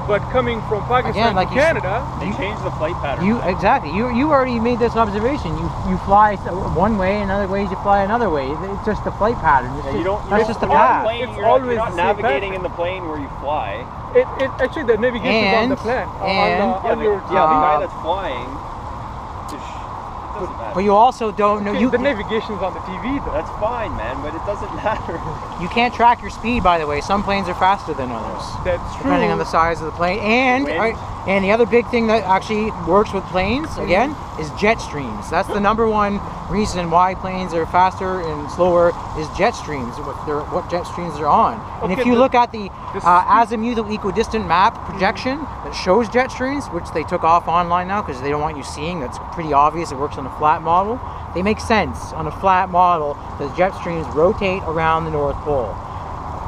But coming from Pakistan Again, like to you s- Canada, They change the flight pattern. You exactly. You you already made this observation. You you fly s- one way, and other ways you fly another way. It's just the flight pattern. It's Yeah, just, you don't. You that's don't just the when you're on path. Plane, It's you're, not- always you're the not same navigating pattern. in the plane where you fly. it, it actually the navigation is on the And- plan. and- on, the, Yeah, on the, your yeah, the guy that's flying. Is, doesn't matter. But you also don't know you the navigation's on the TV though. That's fine, man, but it doesn't matter. you can't track your speed. By the way, some planes are faster than others. That's true. depending on the size of the plane. And Wind. right, and the other big thing that actually works with planes again is jet streams. That's the number one reason why planes are faster and slower is jet streams. What they're what jet streams they're on. And if you look at the uh, azimuthal equidistant map projection that that shows jet streams, which they took off online now because they don't want you seeing. That's pretty obvious. It works on a flat model. They make sense on a flat model. The jet streams rotate around the North Pole.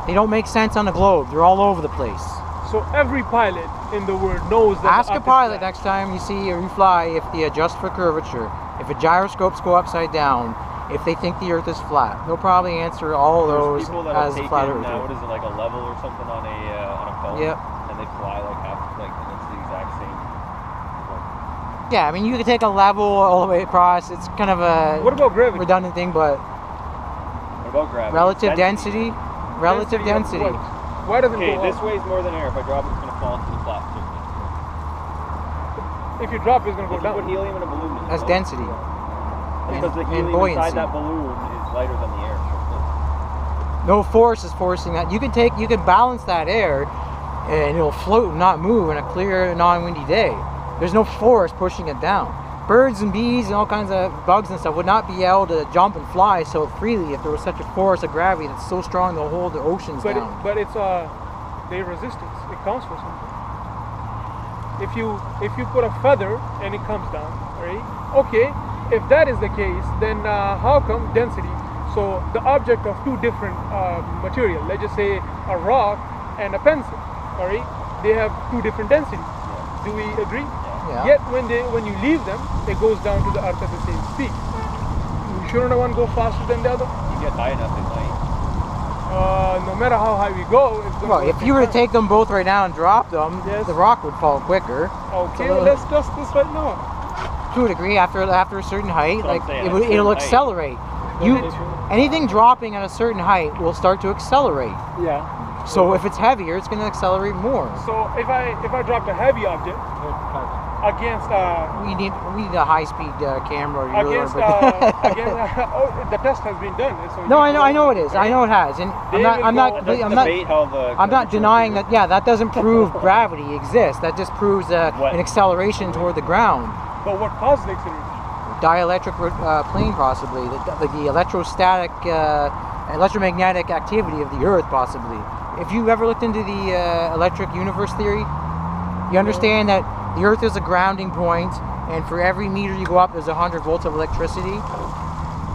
They don't make sense on the globe. They're all over the place. So every pilot in the world knows that. Ask a pilot next time you see or you fly if they adjust for curvature, if the gyroscopes go upside down, if they think the Earth is flat. They'll probably answer all There's those people that have as taken, flat uh, Earth. what is it, like a level or something on a uh, on a phone? Yep. And they fly like half, like and it's the exact same. Yeah, I mean you could take a level all the way across. It's kind of a What about gravity? redundant thing, but What about gravity? relative density, relative of density. Why doesn't Okay, it go this up? weighs more than air. If I drop it, it's gonna fall into the flat surface. If you drop, it's gonna go If you put down. helium in a balloon, does it That's go? density. Because the and helium buoyancy. inside that balloon is lighter than the air. No force is forcing that. You can take, you can balance that air, and it'll float and not move in a clear, non-windy day. There's no force pushing it down. Birds and bees and all kinds of bugs and stuff would not be able to jump and fly so freely if there was such a force of gravity that's so strong to hold the oceans But it, down. but it's uh, their resistance. It counts for something. If you if you put a feather and it comes down, right? Okay. If that is the case, then uh, how come density? So the object of two different uh, material, let's just say a rock and a pencil, all right? They have two different densities. Do we agree? Yeah. Yet when they when you leave them, it goes down to the earth at the same speed. Shouldn't one go faster than the other? You get high enough at night. Uh, no matter how high we go, it's Well, if you were to take them both right now and drop them, Yes. the rock would fall quicker. Okay, So- well, let's discuss this right now. To a degree, after after a certain height, That's like saying, it at would, a it'll certain height. accelerate. You anything dropping at a certain height will start to accelerate. Yeah. So if it's heavier, it's going to accelerate more. So if I if I dropped a heavy object against uh We need we need a high speed uh, camera. Or against uh, against uh, oh the test has been done. So no, I know I know it is. I know it has, and I'm not I'm not I'm not debate how the I'm not denying that. Yeah, that doesn't prove gravity exists. That just proves uh, an acceleration toward the ground. But what caused the acceleration? dielectric uh, plane possibly the, the, the electrostatic uh, electromagnetic activity of the earth possibly if you ever looked into the uh, electric universe theory you understand that the earth is a grounding point and for every meter you go up there's 100 volts of electricity.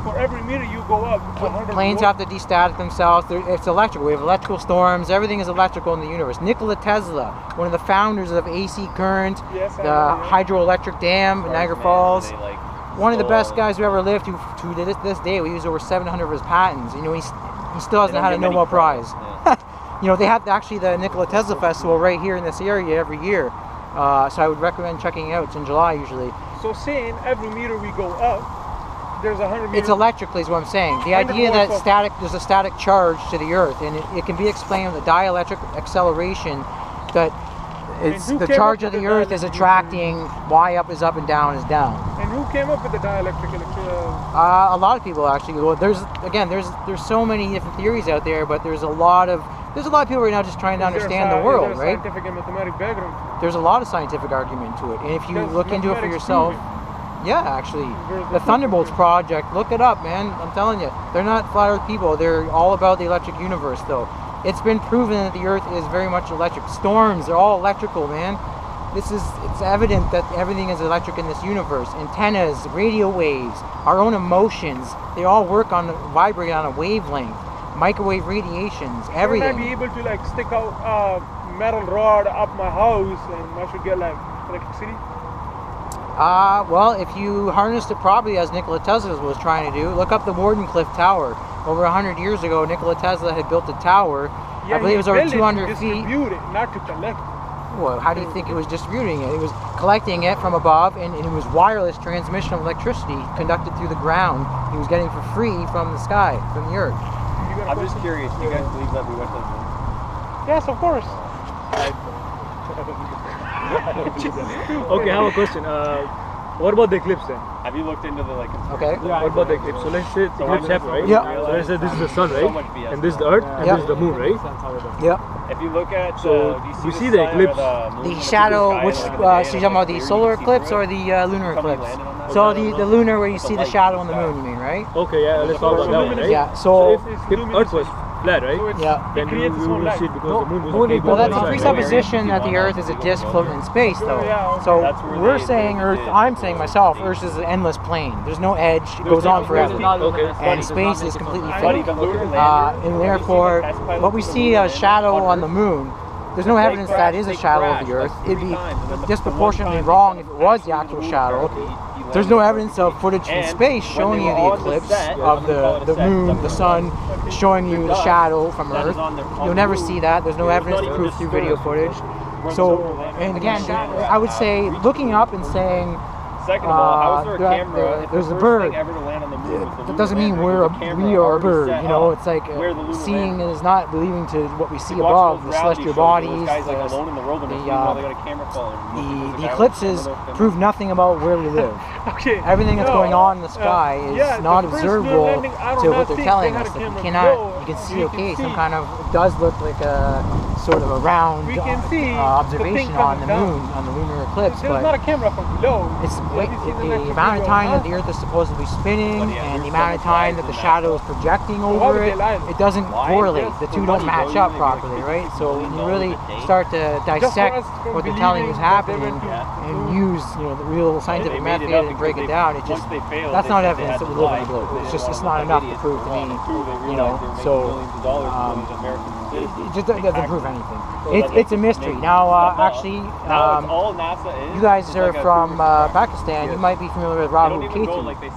For every meter you go up, 100 planes volt- have to destatic themselves. It's electrical we have electrical storms. Everything is electrical in the universe. Nikola tesla one of the founders of ac current Yes, the hydroelectric dam at niagara Man, falls. they, like, one of the best guys who ever lived, who, who to this, this day, we use over 700 of his patents. You know, he's, he still hasn't had a Nobel credits, Prize. yeah. You know, they have actually the Nikola Tesla Festival right here in this area every year. Uh, so I would recommend checking it out. It's in July usually. So saying every meter we go up, there's a hundred. It's electrically, is what I'm saying. The idea that static, there's a static charge to the Earth, and it, it can be explained with the dielectric acceleration that it's, the charge of the the Earth is attracting Y up is up and down is down. And who came up with the dielectric? Uh, a lot of people actually. Well, there's again, there's there's so many different theories out there, but there's a lot of there's a lot of people right now just trying to is a understand sci- the world, a right? Scientific and background. There's a lot of scientific argument to it, and if you Does look into it for yourself, yeah, actually, There's the Thunderbolts project, look it up, man. I'm telling you, they're not flat Earth people. They're all about the electric universe, though. It's been proven that the Earth is very much electric. Storms are all electrical, man. This is it's evident that everything is electric in this universe. Antennas, radio waves, our own emotions, they all work on vibrate on a wavelength. Microwave radiations, everything. Shouldn't I be able to like stick out a metal rod up my house and I should get like electricity? Uh, well, if you harnessed it properly, as Nikola Tesla was trying to do, look up the Wardenclyffe Tower. Over 100 years ago, Nikola Tesla had built a tower. I believe it was over 200 to feet. it, not to collect. Well, how do you think it was distributing it? It was collecting it from above, and, and it was wireless transmission of electricity conducted through the ground. He was getting for free from the sky, from the earth. You got a I'm just curious. Do you guys believe that we went to the moon? Yes, of course. Okay, I have a question. Uh, what about the eclipse then? Have you looked into the like? Okay. Yeah, What about the eclipse? So let's say the So eclipse I'm- happened, right? Yeah. So let's say this is the sun, So right? much BS. And this is the earth, yeah. and Yeah. this is the moon, right? Yep. If you look at So, uh, you see we the, see the sun eclipse. the, The in the shadow, sky, which like, in the uh, day so and you're talking about the solar eclipse or the uh, lunar eclipse? landed on that? So the, the lunar where you see the the shadow on the the moon, you mean, right? Okay, yeah, let's talk about that one, right? Yeah. So flat, right? So yeah. Then okay, Well, that's a presupposition that the Earth is a disk floating in space, though. Yeah, okay. So we're they, saying they, Earth. They, I'm saying myself, Earth is an endless plane. There's no edge. It goes on forever. Okay. And space is completely flat. Uh, and therefore, what we see a shadow on the moon there's no evidence that is a shadow of the Earth. It'd be disproportionately wrong if it was the actual shadow, there's no evidence of footage from space showing you the eclipse of the, the moon, the sun, showing you the shadow from Earth. You'll never see that. There's no evidence to prove through video footage. So, and again, I would say looking up and saying, uh, there's a bird that doesn't mean we're a, we are a bird. You know, it's like uh, seeing is not believing to what we see above the celestial bodies. The, the, the, uh, eclipses prove nothing about where we live. okay. Everything that's going on in the sky is not observable to what they're telling us. Like you cannot. You can see okay, some kind of it does look like a sort of a round uh, observation on the moon on the lunar eclipse, There's not a camera from below. it's way the amount of time that the Earth is supposedly spinning and the amount of time that the shadow is projecting over it, it doesn't correlate. The two don't match up properly, right? So when you really start to dissect what they're telling is happening and use you know the real scientific method and break it down, it just that's not evidence that we live in the globe. It's just it's not enough to prove to me, you know. So. Um, it, just doesn't exactly. prove anything. So it's, it's a mystery. Now, uh, actually, um, you guys are like from uh, Pakistan. You might be familiar with Rahu Ketu. Like the,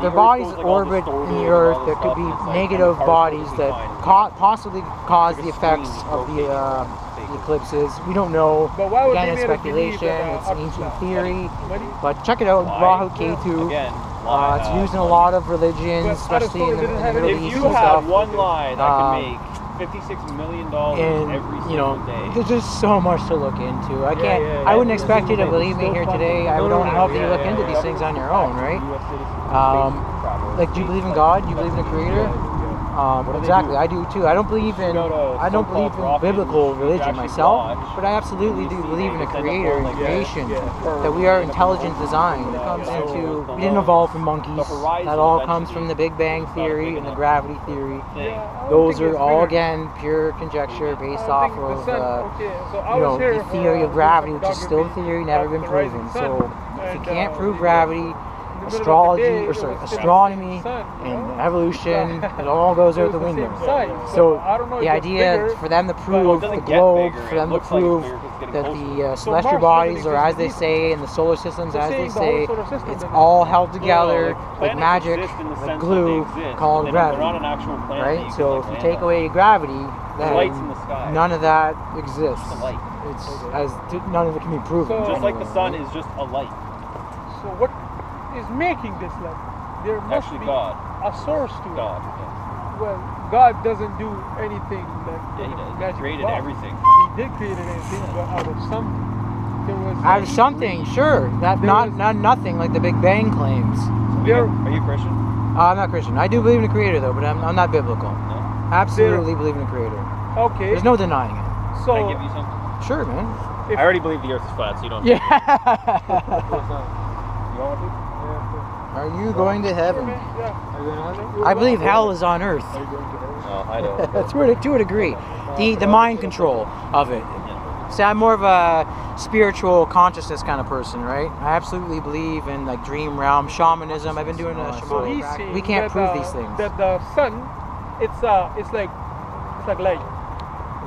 their bodies goes, like, orbit the in the Earth. There could be negative bodies that ca- possibly cause the effects of the, uh, the, eclipses. We don't know. Again, it's speculation. It's ancient theory. But check it out, Rahu Ketu. Uh, it's used in a lot of religions, especially in the, in Middle East and stuff. If you had one line I can um, make fifty-six million dollars every you know, day. There's just so much to look into. I can't. Yeah, yeah, I wouldn't expect you to believe me here today. I would only hope that you look into these things on your own, right? Um, like, do you believe in God? Do you believe in a Creator? Um, exactly, do? I do too. I don't believe in I don't believe in biblical religion myself, watch, but I absolutely do believe in a creator, like creation, yeah, yeah. that we are intelligent design. That comes into we didn't evolve from monkeys. That all comes from the Big Bang theory and the gravity theory. Those are all again pure conjecture based off uh, of uh, you know the theory of gravity, which is still a theory, never been proven. So if you can't prove gravity astrology, or sorry, astronomy and evolution, it all goes out the window. So the idea for them to prove the globe, for them to prove that the uh, celestial bodies are as they say, in the solar systems as they say, it's all held together with magic, with glue called gravity, right? So if you take away gravity, then none of that exists. It's as none of it can be proven. Just like the sun is just a light. So what is making this life? There must Actually, be God. a source to God, it. Well, God doesn't do anything like yeah, he does. He created everything. He did create anything, but out of something. There was out of something, sure. That not was, not nothing like the Big Bang claims. There, are you Christian? Uh, I'm not Christian. I do believe in a creator though, but I'm, I'm not biblical. No. Absolutely there, believe in a creator. Okay. There's no denying it. So Can I give you something? Sure, man. If I already believe the Earth is flat, so you don't. Yeah. you want one, are you going to heaven? I believe hell is on earth. No, I don't. That's to a degree. The the mind control of it. See, I'm more of a spiritual consciousness kind of person, right? I absolutely believe in like dream realm, shamanism. I've been doing a shamanic. We can't prove these things. That the sun, it's uh, it's like, it's like light.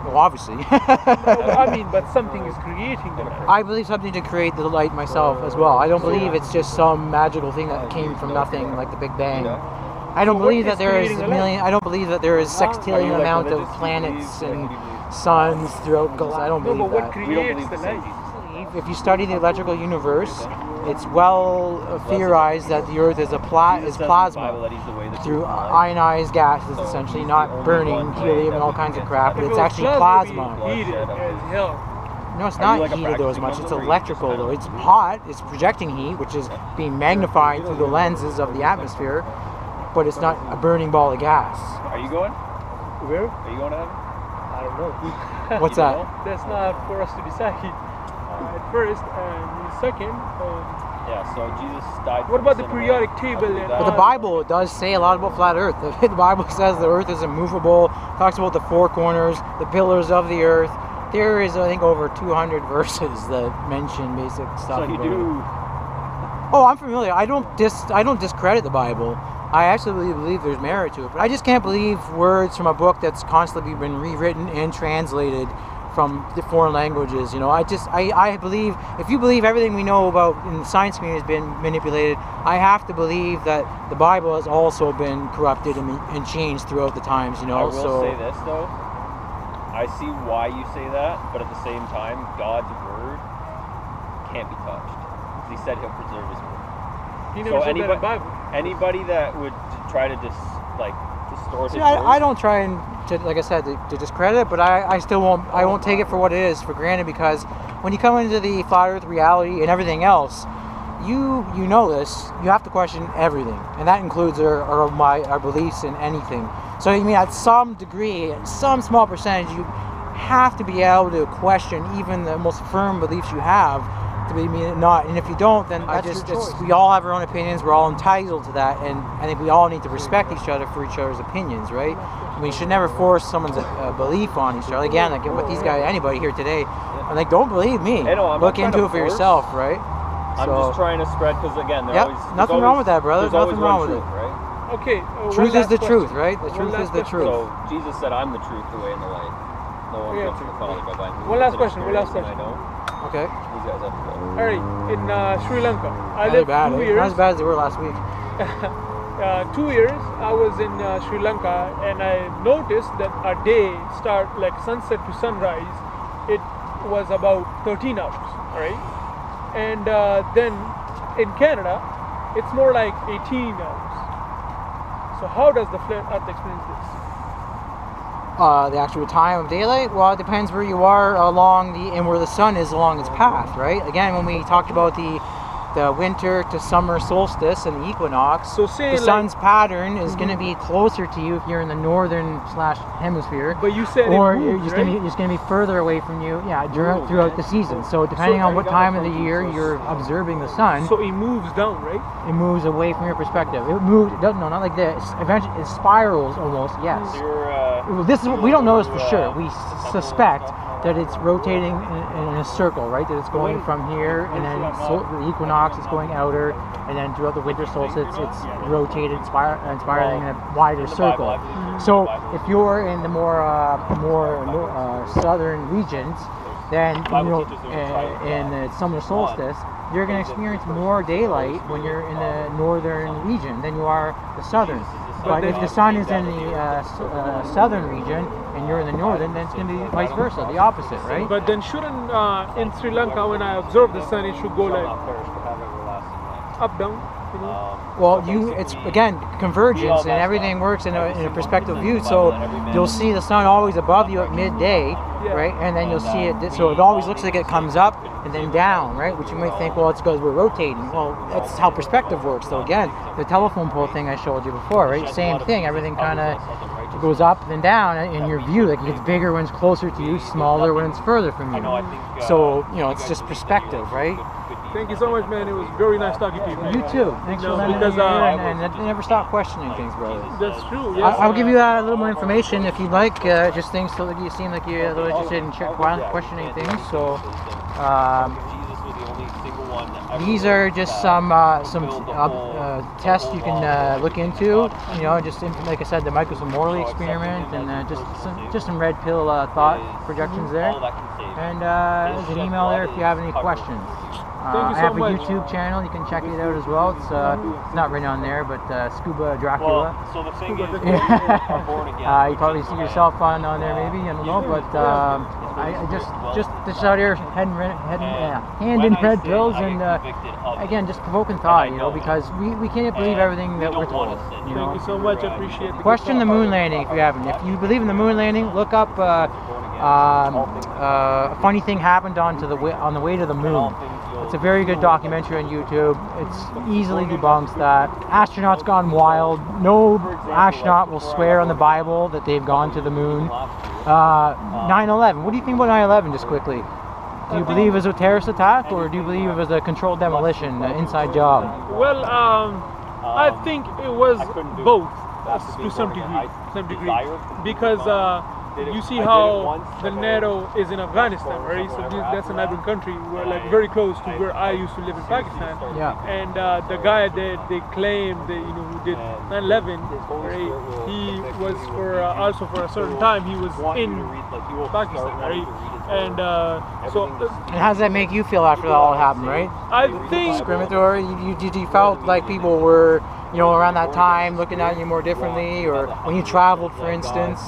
Well, obviously. no, I mean, but something is creating the light. I believe something to create the light myself as well. I don't believe it's just some magical thing that came from nothing, like the Big Bang. I don't believe that there is a million. I don't believe that there is sextillion ah. amount of planets and suns throughout. I don't believe that. If you study the electrical universe, it's well theorized that the Earth is a pla- is plasma through ionized gases, essentially, not burning helium and all kinds of crap, but it's actually plasma. No, it's not heated though as much. It's electrical though. It's hot. It's projecting heat, which is being magnified through the lenses of the atmosphere, but it's not a burning ball of gas. Are you going? Where? Are you going to heaven? I don't know. What's that? That's not for us to decide. Uh, at first, and second, um, Yeah, so Jesus died. What about the periodic table I believe. But the Bible does say a lot about flat Earth. The, the Bible says the Earth is immovable. Talks about the four corners, the pillars of the Earth. There is, I think, over 200 verses that mention basic stuff. So you do. Oh, I'm familiar. I don't dis I don't discredit the Bible. I actually believe there's merit to it, but I just can't believe words from a book that's constantly been rewritten and translated from the foreign languages. You know, I just I, I believe if you believe everything we know about in the science community has been manipulated, I have to believe that the Bible has also been corrupted and, and changed throughout the times. You know, I will so say this though. I see why you say that, but at the same time, God's word can't be touched. 'Cause He said He'll preserve His word. He So said anybody- the Bible. Anybody that would try to dis like distort See, His I, word, I don't try and, to, like I said, to, to discredit it, but I, I still won't. I won't take it for what it is for granted because when you come into the flat Earth reality and everything else, you you know this. You have to question everything, and that includes our, our my our beliefs in anything. So I mean, at some degree, at some small percentage, you have to be able to question even the most firm beliefs you have to be mean not. And if you don't, then I just it's, we all have our own opinions. We're all entitled to that, and I think we all need to respect each other for each other's opinions, right? We should never force someone's uh, belief on each other. Again, like with these guys, anybody here today, I'm like, don't believe me. I know, I'm not Look into it for force. yourself, right? I'm So- just trying to spread because again, there Yep, always, there's nothing always, wrong with that, brother. There's always Nothing wrong one with it. right? Okay. uh, Truth is the last truth, right? The One truth is the question. truth. So Jesus said, "I'm the truth, the way, and the light. No one Yeah. comes to the Father but by me." One last question, one last experience, question. I know Okay. these guys have to go. Alright, in uh, Sri Lanka, I Not lived bad. two years. Not as bad as they were last week. uh, two years I was in uh, Sri Lanka and I noticed that a day start like sunset to sunrise it was about 13 hours right and uh, then in Canada it's more like 18 hours so how does the flat earth experience this Uh, the actual time of daylight? Well, it depends where you are along the and where the sun is along its path, right? Again, when we talked about the the winter to summer solstice and the equinox, So say the like- sun's pattern is going to be closer to you if you're in the northern slash hemisphere. but you said or it you're right? just gonna be further away from you, yeah, during, throughout the season. So depending on what time of the year you're observing the sun, so it moves down right it moves away from your perspective. It moves, it doesn't, no, not like this. Eventually, it spirals almost. Yes. So uh, Well, this is what we don't know this for sure. We suspect that it's rotating in, in a circle, right? That it's going from here, and then so, the equinox is going outer, and then throughout the winter solstice, it's rotated, spir- spiraling in a wider circle. So if you're in the more uh, more uh, southern regions, then you know uh, in the summer solstice, you're going to experience more daylight when you're in the northern region than you are the southern. But if the sun is in the uh, uh, southern region and you're in the northern, then it's going to be vice versa, the opposite, right? but then shouldn't uh, in Sri Lanka when I observe the sun it should go like up down know Well, you it's again convergence and everything works in a, in a perspective view. So you'll see the sun always above you at midday, right? And then you'll see it. So it always looks like it comes up and then down, right? Which you might think, well, it's because we're rotating. Well, that's how perspective works. So again, the telephone pole thing I showed you before, right? Same thing. Everything kind of goes up and down in your view. Like it gets bigger when it's closer to you, smaller when it's further from you. So you know, it's just perspective, right? Thank you so much man it was very nice talking to you You too. Thanks No, for letting because, me uh, and, and never stop questioning things, brother. that's true yes I- I'll give you uh, a little more information if you'd like. Uh, just things so that you seem like you're a little interested in check- questioning things. So um, Jesus was the only single one that ever these are just some uh, some uh, uh, tests you can uh, look into. You know, just in, like I said, the Michelson-Morley experiment, and uh, just some, just some red pill uh, thought projections there. all that can save. And uh, there's an email there if you have any questions. Uh, you I have a much. YouTube channel. You can check it out as well. It's uh, it's not written on there, but uh, Scuba Dracula. Well, so the thing is, Yeah. born again. Uh, you probably see yourself on, on there maybe, I don't know, but um, I, I just just just out here head red, head in, yeah, hand in red pills and uh, again just provoking thought, you know, because we, we can't believe everything that we're told. You know, thank you so much I appreciate the question the moon landing if you haven't. If you believe in the moon landing, look up. Uh, um, uh, a funny thing happened on to the on the way to the moon. It's a very good documentary on YouTube. It's easily debunks that astronauts gone wild. No astronaut will swear on the Bible that they've gone to the moon. Uh, 9/11. What do you think about 9/11? Just quickly. Do you believe it was a terrorist attack, or do you believe it was a controlled demolition, an inside job? Well, um, I think it was I couldn't do both to some degree. Some degree, because uh, did it- you see I how once, the like, NATO is in Afghanistan, right? So this, that's a neighboring country, where, like very close to where I used to live in Pakistan. Yeah. And uh, the guy that they claimed that you know who did 9/11, right? He was for uh, also for a certain time he was in to read, like, you will Pakistan, right? to read his And uh, so uh, And how does that make you feel after that all happened, right? I think Discriminatory? You, you, did you felt like people were, you know, around that time looking at you more differently, or when you traveled, for instance?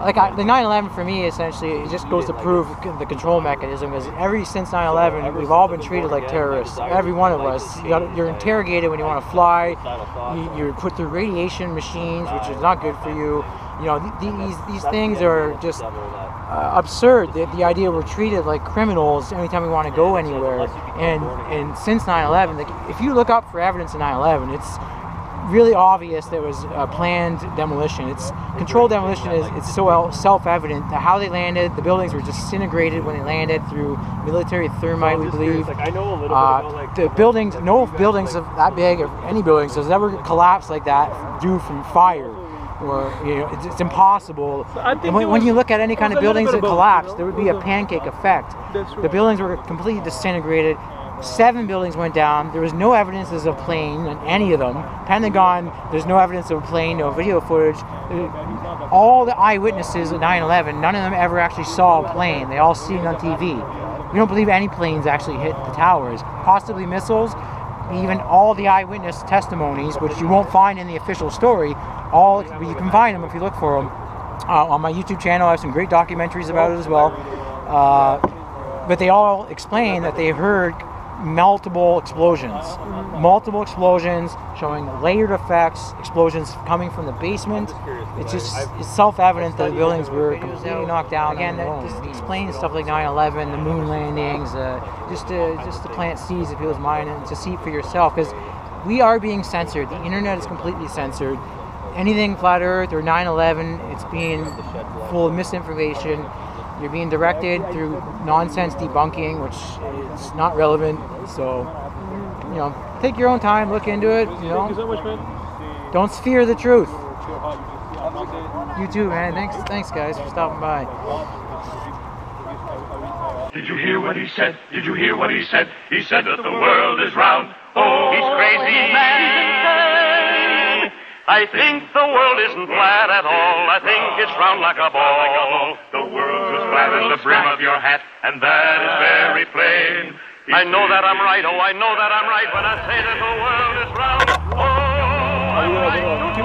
Like I, the 9/11 for me, essentially, it just goes to prove the control mechanism. Because every since 9/11, we've all been treated like terrorists. Every one of us. You you're interrogated when you want to fly. You, you're put through radiation machines, which is not good for you. You know, th- these these things are just uh, absurd. The, the idea we're treated like criminals anytime we want to go anywhere. And and since 9/11, like if you look up for evidence of 9/11, it's really obvious there was a planned demolition. It's controlled demolition is it's so self-evident that how they landed, the buildings were disintegrated when they landed through military thermite, we believe. I know a little bit Uh, about like the buildings, no buildings of that big, or any buildings, has ever collapsed like that due from fire. Or you know, it's, it's impossible. When, it when you look at any kind of buildings that of you collapse, know? there would be a a- pancake effect. That's The buildings were completely disintegrated. Seven buildings went down. There was no evidences of plane in any of them. Pentagon, there's no evidence of a plane, no video footage. Uh, All the eyewitnesses at 9/11, none of them ever actually saw a plane. They all seen it on TV. We don't believe any planes actually hit the towers. Possibly missiles. Even all the eyewitness testimonies, which you won't find in the official story, all you can find them if you look for them. Uh, on my YouTube channel, I have some great documentaries about it as well. Uh, but they all explain that they heard multiple explosions, multiple explosions showing layered effects, explosions coming from the basement. It's just it's self-evident that the buildings were completely knocked down. Again, that just explains stuff like 9/11, the moon landings, uh, just to just to plant seeds in people's mind and to see for yourself because we are being censored. The internet is completely censored. Anything flat Earth or 9/11, it's being full of misinformation. You're being directed through nonsense debunking, which is not relevant. So, you know, take your own time, look into it. You Thank you so know, don't fear the truth. You too, man. Thanks, thanks, guys, for stopping by. Did you hear what he said? Did you hear what he said? He said that the world is round. Oh, He's crazy man. I think the world isn't flat at all. I think it's round like a ball. The world's as flat as the brim of your hat, and that is very plain. I know that I'm right. Oh, I know that I'm right when I say that the world is round. Oh, I'm right.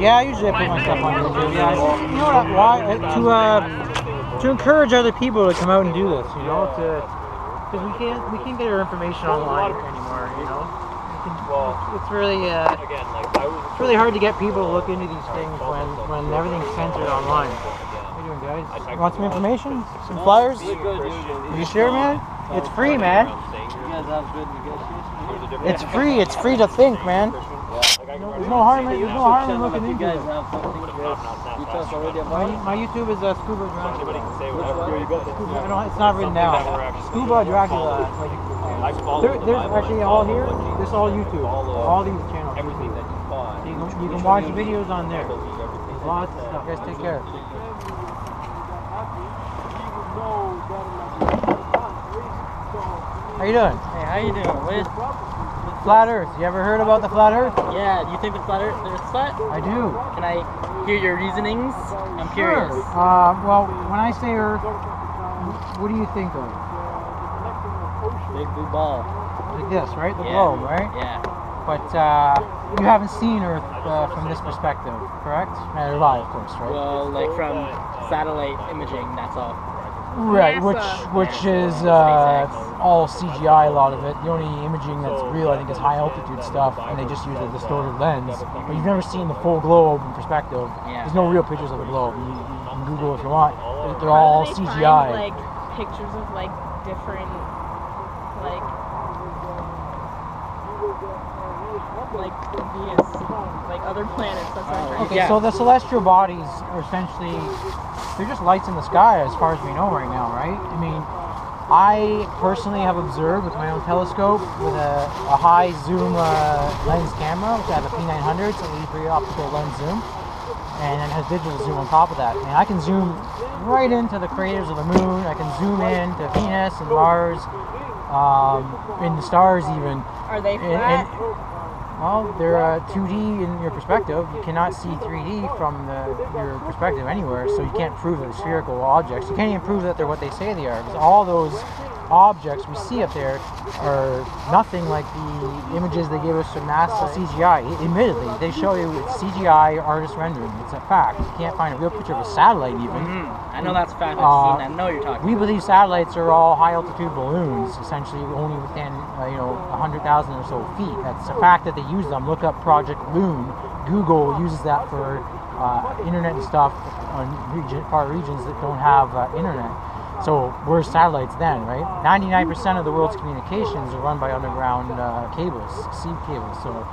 Yeah, usually I put my stuff on YouTube. Yeah, you know what? Why? uh, To uh, to encourage other people to come out and do this. You know, to because we can't we can't get our information online anymore. You know, can- it's really uh, again, like I was it's really hard to get people to look into these things when when everything's censored online. How you doing, guys? You want some information? Some flyers? You sure, man? It's free, man. It's free. It's free to think, man. There's no harm. in- There's no harm in looking into it. My, my YouTube is uh, Scuba Dracula. Scuba, I don't, it's not written down. Scuba Dracula. Like, there, there's actually all here. This is all YouTube. All these channels. everything that you find. You can, you can watch videos on there. Lots of stuff. Guys, take care. How you doing? Hey, how you doing? What is, Flat Earth. You ever heard about the flat Earth? yeah, do you think the flat Earth is flat? I do. Can I hear your reasonings? I'm curious. Uh, well, when I say Earth, what do you think of? Big blue ball. Like this, right? The Yeah. globe, right? Yeah. But uh, you haven't seen Earth uh, from this perspective, correct? Uh, live, of course, right? Well, like from satellite imaging, that's all. Right, which which is uh, all CGI. A lot of it. The only imaging that's real, I think, is high altitude stuff, and they just use a distorted lens. But you've never seen the full globe in perspective. Yeah. There's no real pictures of the globe. You, you can Google if you want. They're, they're all they CGI. Find, like pictures of like different, like like Venus, like other planets. That's what I'm Okay, get. so the celestial bodies are essentially they're just lights in the sky as far as we know right now, right? I mean, I personally have observed with my own telescope with a, a high zoom uh, lens camera, which I have a P900, so we degree optical lens zoom, and it has digital zoom on top of that. And I can zoom right into the craters of the moon. I can zoom in to Venus and Mars, um, in the stars even. Are they And- flat? and- well, they're uh, 2D in your perspective. You cannot see 3D from the, your perspective anywhere, so you can't prove that they're spherical objects. You can't even prove that they're what they say they are, because all those objects we see up there are nothing like the images they gave us from NASA CGI. Admittedly, they show you it's CGI artist rendering. It's a fact. You can't find a real picture of a satellite even. Mhm. I know that's a fact. I've Uh, seen that. I know you're talking. We believe satellites are all high altitude balloons, essentially only within uh, you know 100,000 or so feet. That's a fact that they use them. Look up Project Loon. Google uses that for uh, internet and stuff on region, far regions that don't have uh, internet. So we're satellites then, right? 99% of the world's communications are run by underground uh, cables, sea cables. So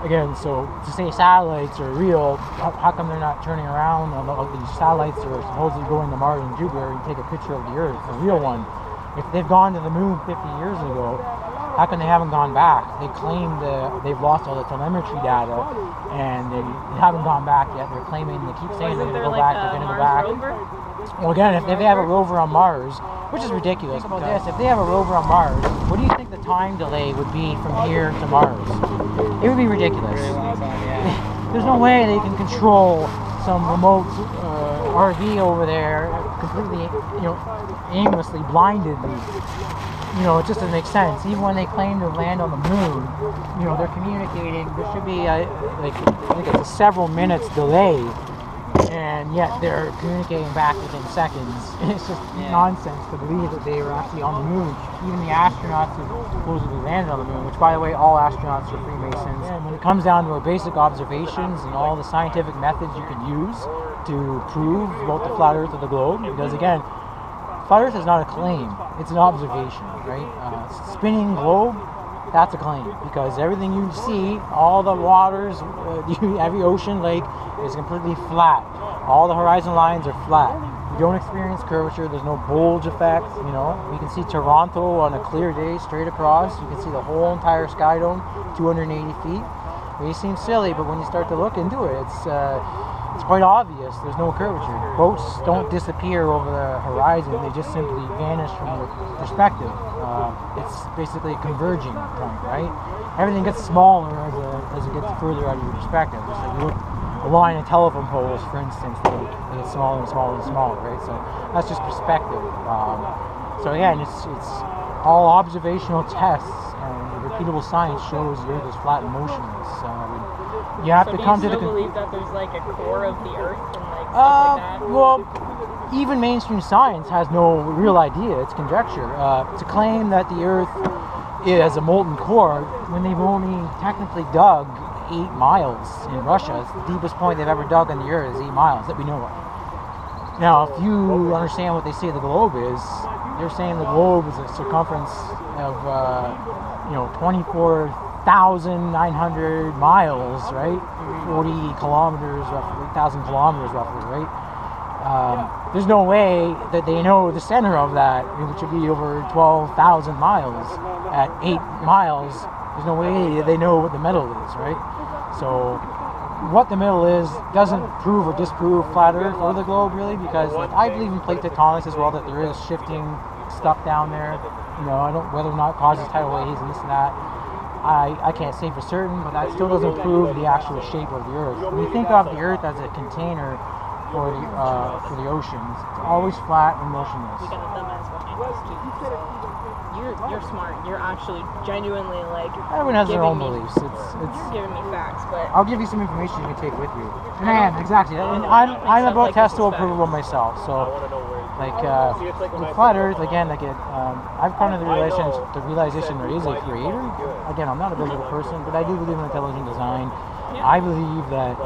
again, so to say satellites are real, how, how come they're not turning around? on all these satellites are supposedly going to Mars and Jupiter and take a picture of the Earth, a real one. If they've gone to the moon 50 years ago, how come they haven't gone back? They claim the, they've lost all the telemetry data and they haven't gone back yet. They're claiming, they keep saying they're going to go like back, they're going to go back. rover? Well, again, if, they have a rover on Mars, which is ridiculous, think about this: if they have a rover on Mars, what do you think the time delay would be from here to Mars? It would be ridiculous. Really long time, yeah. There's no way they can control some remote uh, RV over there completely, you know, aimlessly, blindedly. You know, it just doesn't make sense. Even when they claim to land on the moon, you know, they're communicating. There should be a, like I think it's a several minutes delay, and yet they're communicating back within seconds. It's just Yeah. nonsense to believe that they were actually on the moon. Even the astronauts who supposedly landed on the moon, which by the way, all astronauts are Freemasons. And when it comes down to our basic observations and all the scientific methods you can use to prove both the flat Earth of the globe, because again, flat Earth is not a claim; it's an observation, right? Uh, spinning globe. That's a claim because everything you see, all the waters, uh, every ocean, lake is completely flat. All the horizon lines are flat. You don't experience curvature. There's no bulge effect. You know, you can see Toronto on a clear day straight across. You can see the whole entire sky dome, 280 feet. It may seem silly, but when you start to look into it, it's uh, it's quite obvious. There's no curvature. Boats don't disappear over the horizon. They just simply vanish from your perspective. Uh, it's basically a converging point, right? Everything gets smaller as, a, as it gets further out of your perspective. Just like look a line of telephone poles, for instance, they, they get smaller and smaller and smaller, right? So that's just perspective. Um, so again, it's it's all observational tests and repeatable science shows Earth is flat and motionless. Um, you have so to do come you to the con- believe that there's like a core of the Earth and like stuff uh, like that? well, even mainstream science has no real idea. It's conjecture. Uh, to claim that the Earth is a molten core when they've only technically dug eight miles in Russia, it's the deepest point they've ever dug on the Earth is eight miles that we know of. Now, if you understand what they say the globe is, they're saying the globe is a circumference of, uh, you know, 24,900 miles, right? 40 kilometers, roughly, 1,000 kilometers, roughly, right? Um, there's no way that they know the center of that, which would be over 12,000 miles. At eight miles, there's no way they know what the middle is, right? So, what the middle is doesn't prove or disprove flat Earth or the globe, really, because like, I believe in plate tectonics as well, that there is shifting stuff down there. You know, I don't whether or not it causes tidal waves and this and that. I, I can't say for certain, but that still doesn't prove the actual shape of the Earth. When you think of the Earth as a container for the uh, for the oceans, it's always flat and motionless. We got a dumbass behind us too. You're you're smart. You're actually genuinely like. Everyone has their own me- beliefs. It's it's. You're giving me facts, but I'll give you some information you can take with you. Man, exactly. And I'm I'm about testo approval myself. So, like uh, with flat Earth, again, like it, um, I've come to the realization the realization there is a creator. Again, I'm not a biblical person, but I do believe in intelligent design. I believe that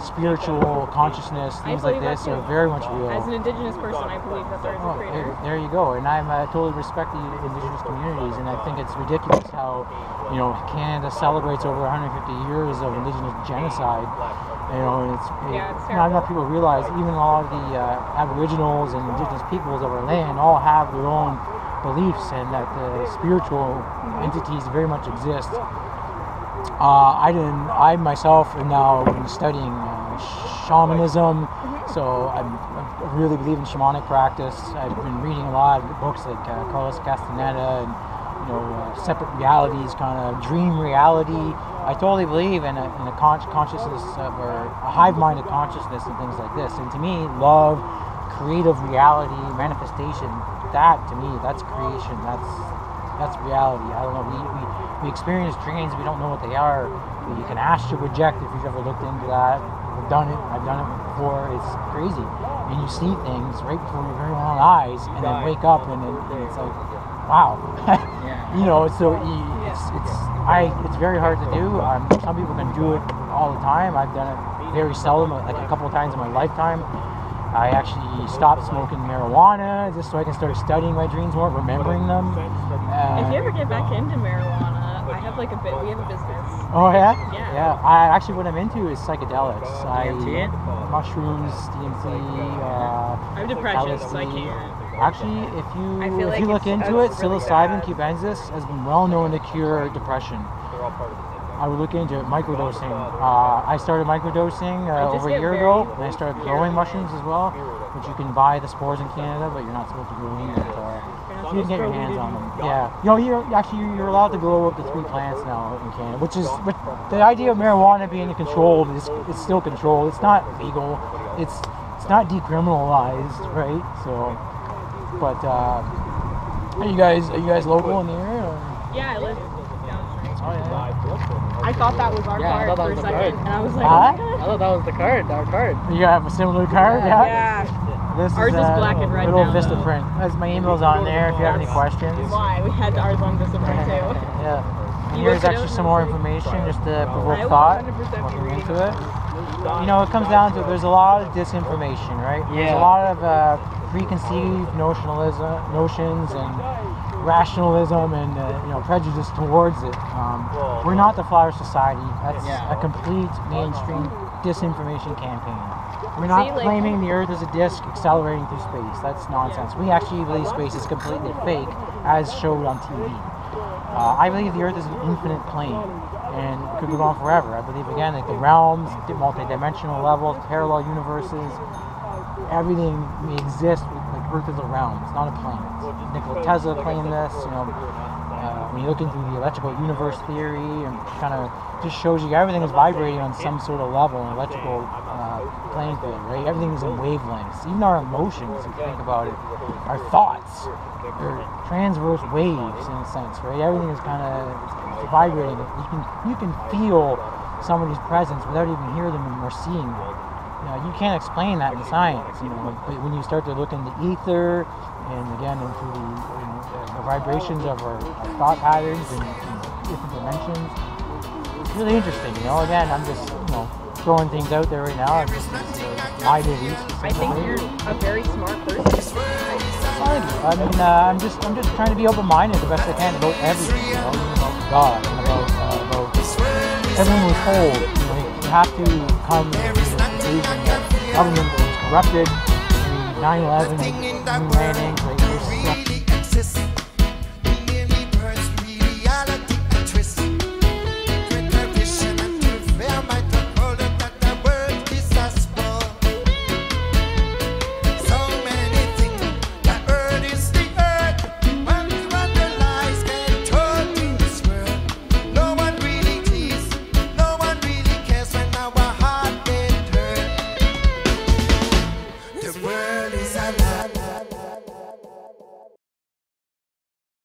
spiritual consciousness, I things like this, are very much real. As an indigenous person, I believe that there is a Oh, creator. there, you go. And I'm uh, totally respect the indigenous communities, and I think it's ridiculous how, you know, Canada celebrates over 150 years of indigenous genocide. You know, and it's, it, Yeah, it's not enough people realize even a lot of the uh, Aboriginals and indigenous peoples of our land all have their own beliefs, and that the spiritual entities very much exist. Uh, I didn't. I myself am now studying uh, shamanism, so I'm, I really believe in shamanic practice. I've been reading a lot of books like uh, Carlos Castaneda and you know uh, separate realities, kind of dream reality. I totally believe in a, in a con- consciousness of, or a hive-minded consciousness and things like this. And to me, love, creative reality, manifestation. That to me, that's creation. That's that's reality. I don't know. We, we, we experience dreams. We don't know what they are. You can astral project if you've ever looked into that. I've done it. I've done it before. It's crazy. And you see things right before your very own eyes, and then wake up, and, it, and it's like, wow. you know. So it's it's I it's very hard to do. Um, some people can do it all the time. I've done it very seldom, like a couple of times in my lifetime. I actually stopped smoking marijuana just so I can start studying my dreams more, remembering them. Uh, If you ever get back into marijuana, I have like a bit. We have a business. Oh yeah, Yeah. yeah. I actually what I'm into is psychedelics. I DMT? mushrooms, DMT. Uh, I have depression, so I LSD. can't. Actually, if you I feel if like you look into it, really psilocybin cubensis has been well known to cure depression. I would look into it, microdosing. Uh, I started microdosing I uh, over a year ago, and I started growing mushrooms as well, which you can buy the spores in Canada, but you're not supposed to grow them. But, uh, you can get your hands on them. Yeah, you know, you're actually you're allowed to grow up to three plants now in Canada, which is which, the idea of marijuana being controlled is it's still controlled. It's not legal. It's it's not decriminalized, right? So, but uh, are you guys are you guys local in the area? Or? Yeah, I live down. Oh yeah. I thought that was our Yeah, card for a second, card. and I was like, Huh? oh I thought that was the card, our card. You have a similar card, God. yeah? Yeah. This Ours is uh, black and red Little now, Vista though. print. As my email's on there if you have any questions. Why? We had ours on this print too. yeah. And here's actually some more information just to I provoke will thought. 100% be Looking reading into it. You know, it comes down to there's a lot of disinformation, right? There's a lot of uh, preconceived notionalism, notions and rationalism and uh, you know prejudice towards it. Um, we're not the Flat Earth Society. That's Yeah. a complete mainstream disinformation campaign. We're not See, like- claiming the Earth is a disk accelerating through space. That's nonsense. We actually believe space is completely fake, as showed on TV. Uh, I believe the Earth is an infinite plane, and it could go on forever. I believe again, like the realms, di- multi-dimensional levels, parallel universes, everything may exist. Like Earth is a realm. It's not a planet. Nikola Tesla claimed this. You know, uh, when you look into the electrical universe theory, and kind of just shows you everything is vibrating on some sort of level, an electrical uh, playing field, right? Everything is in wavelengths. Even our emotions, if you think about it, our thoughts, they're transverse waves in a sense, right? Everything is kind of vibrating. You can you can feel somebody's presence without even hearing them or seeing them. You, know, you can't explain that in science, you know. But when you start to look into ether, and again into the, you know, the vibrations of our, our thought patterns and, and different dimensions, it's really interesting. You know, again, I'm just you know throwing things out there right now. I'm just it's, uh, my beliefs. I think you're a very smart person. I mean, uh, I'm just I'm just trying to be open-minded the best I can about everything. You know, about God and about uh, about everything we're told. You know, you have to come to the government is corrupted. I mean, 9/11, moon landings, so-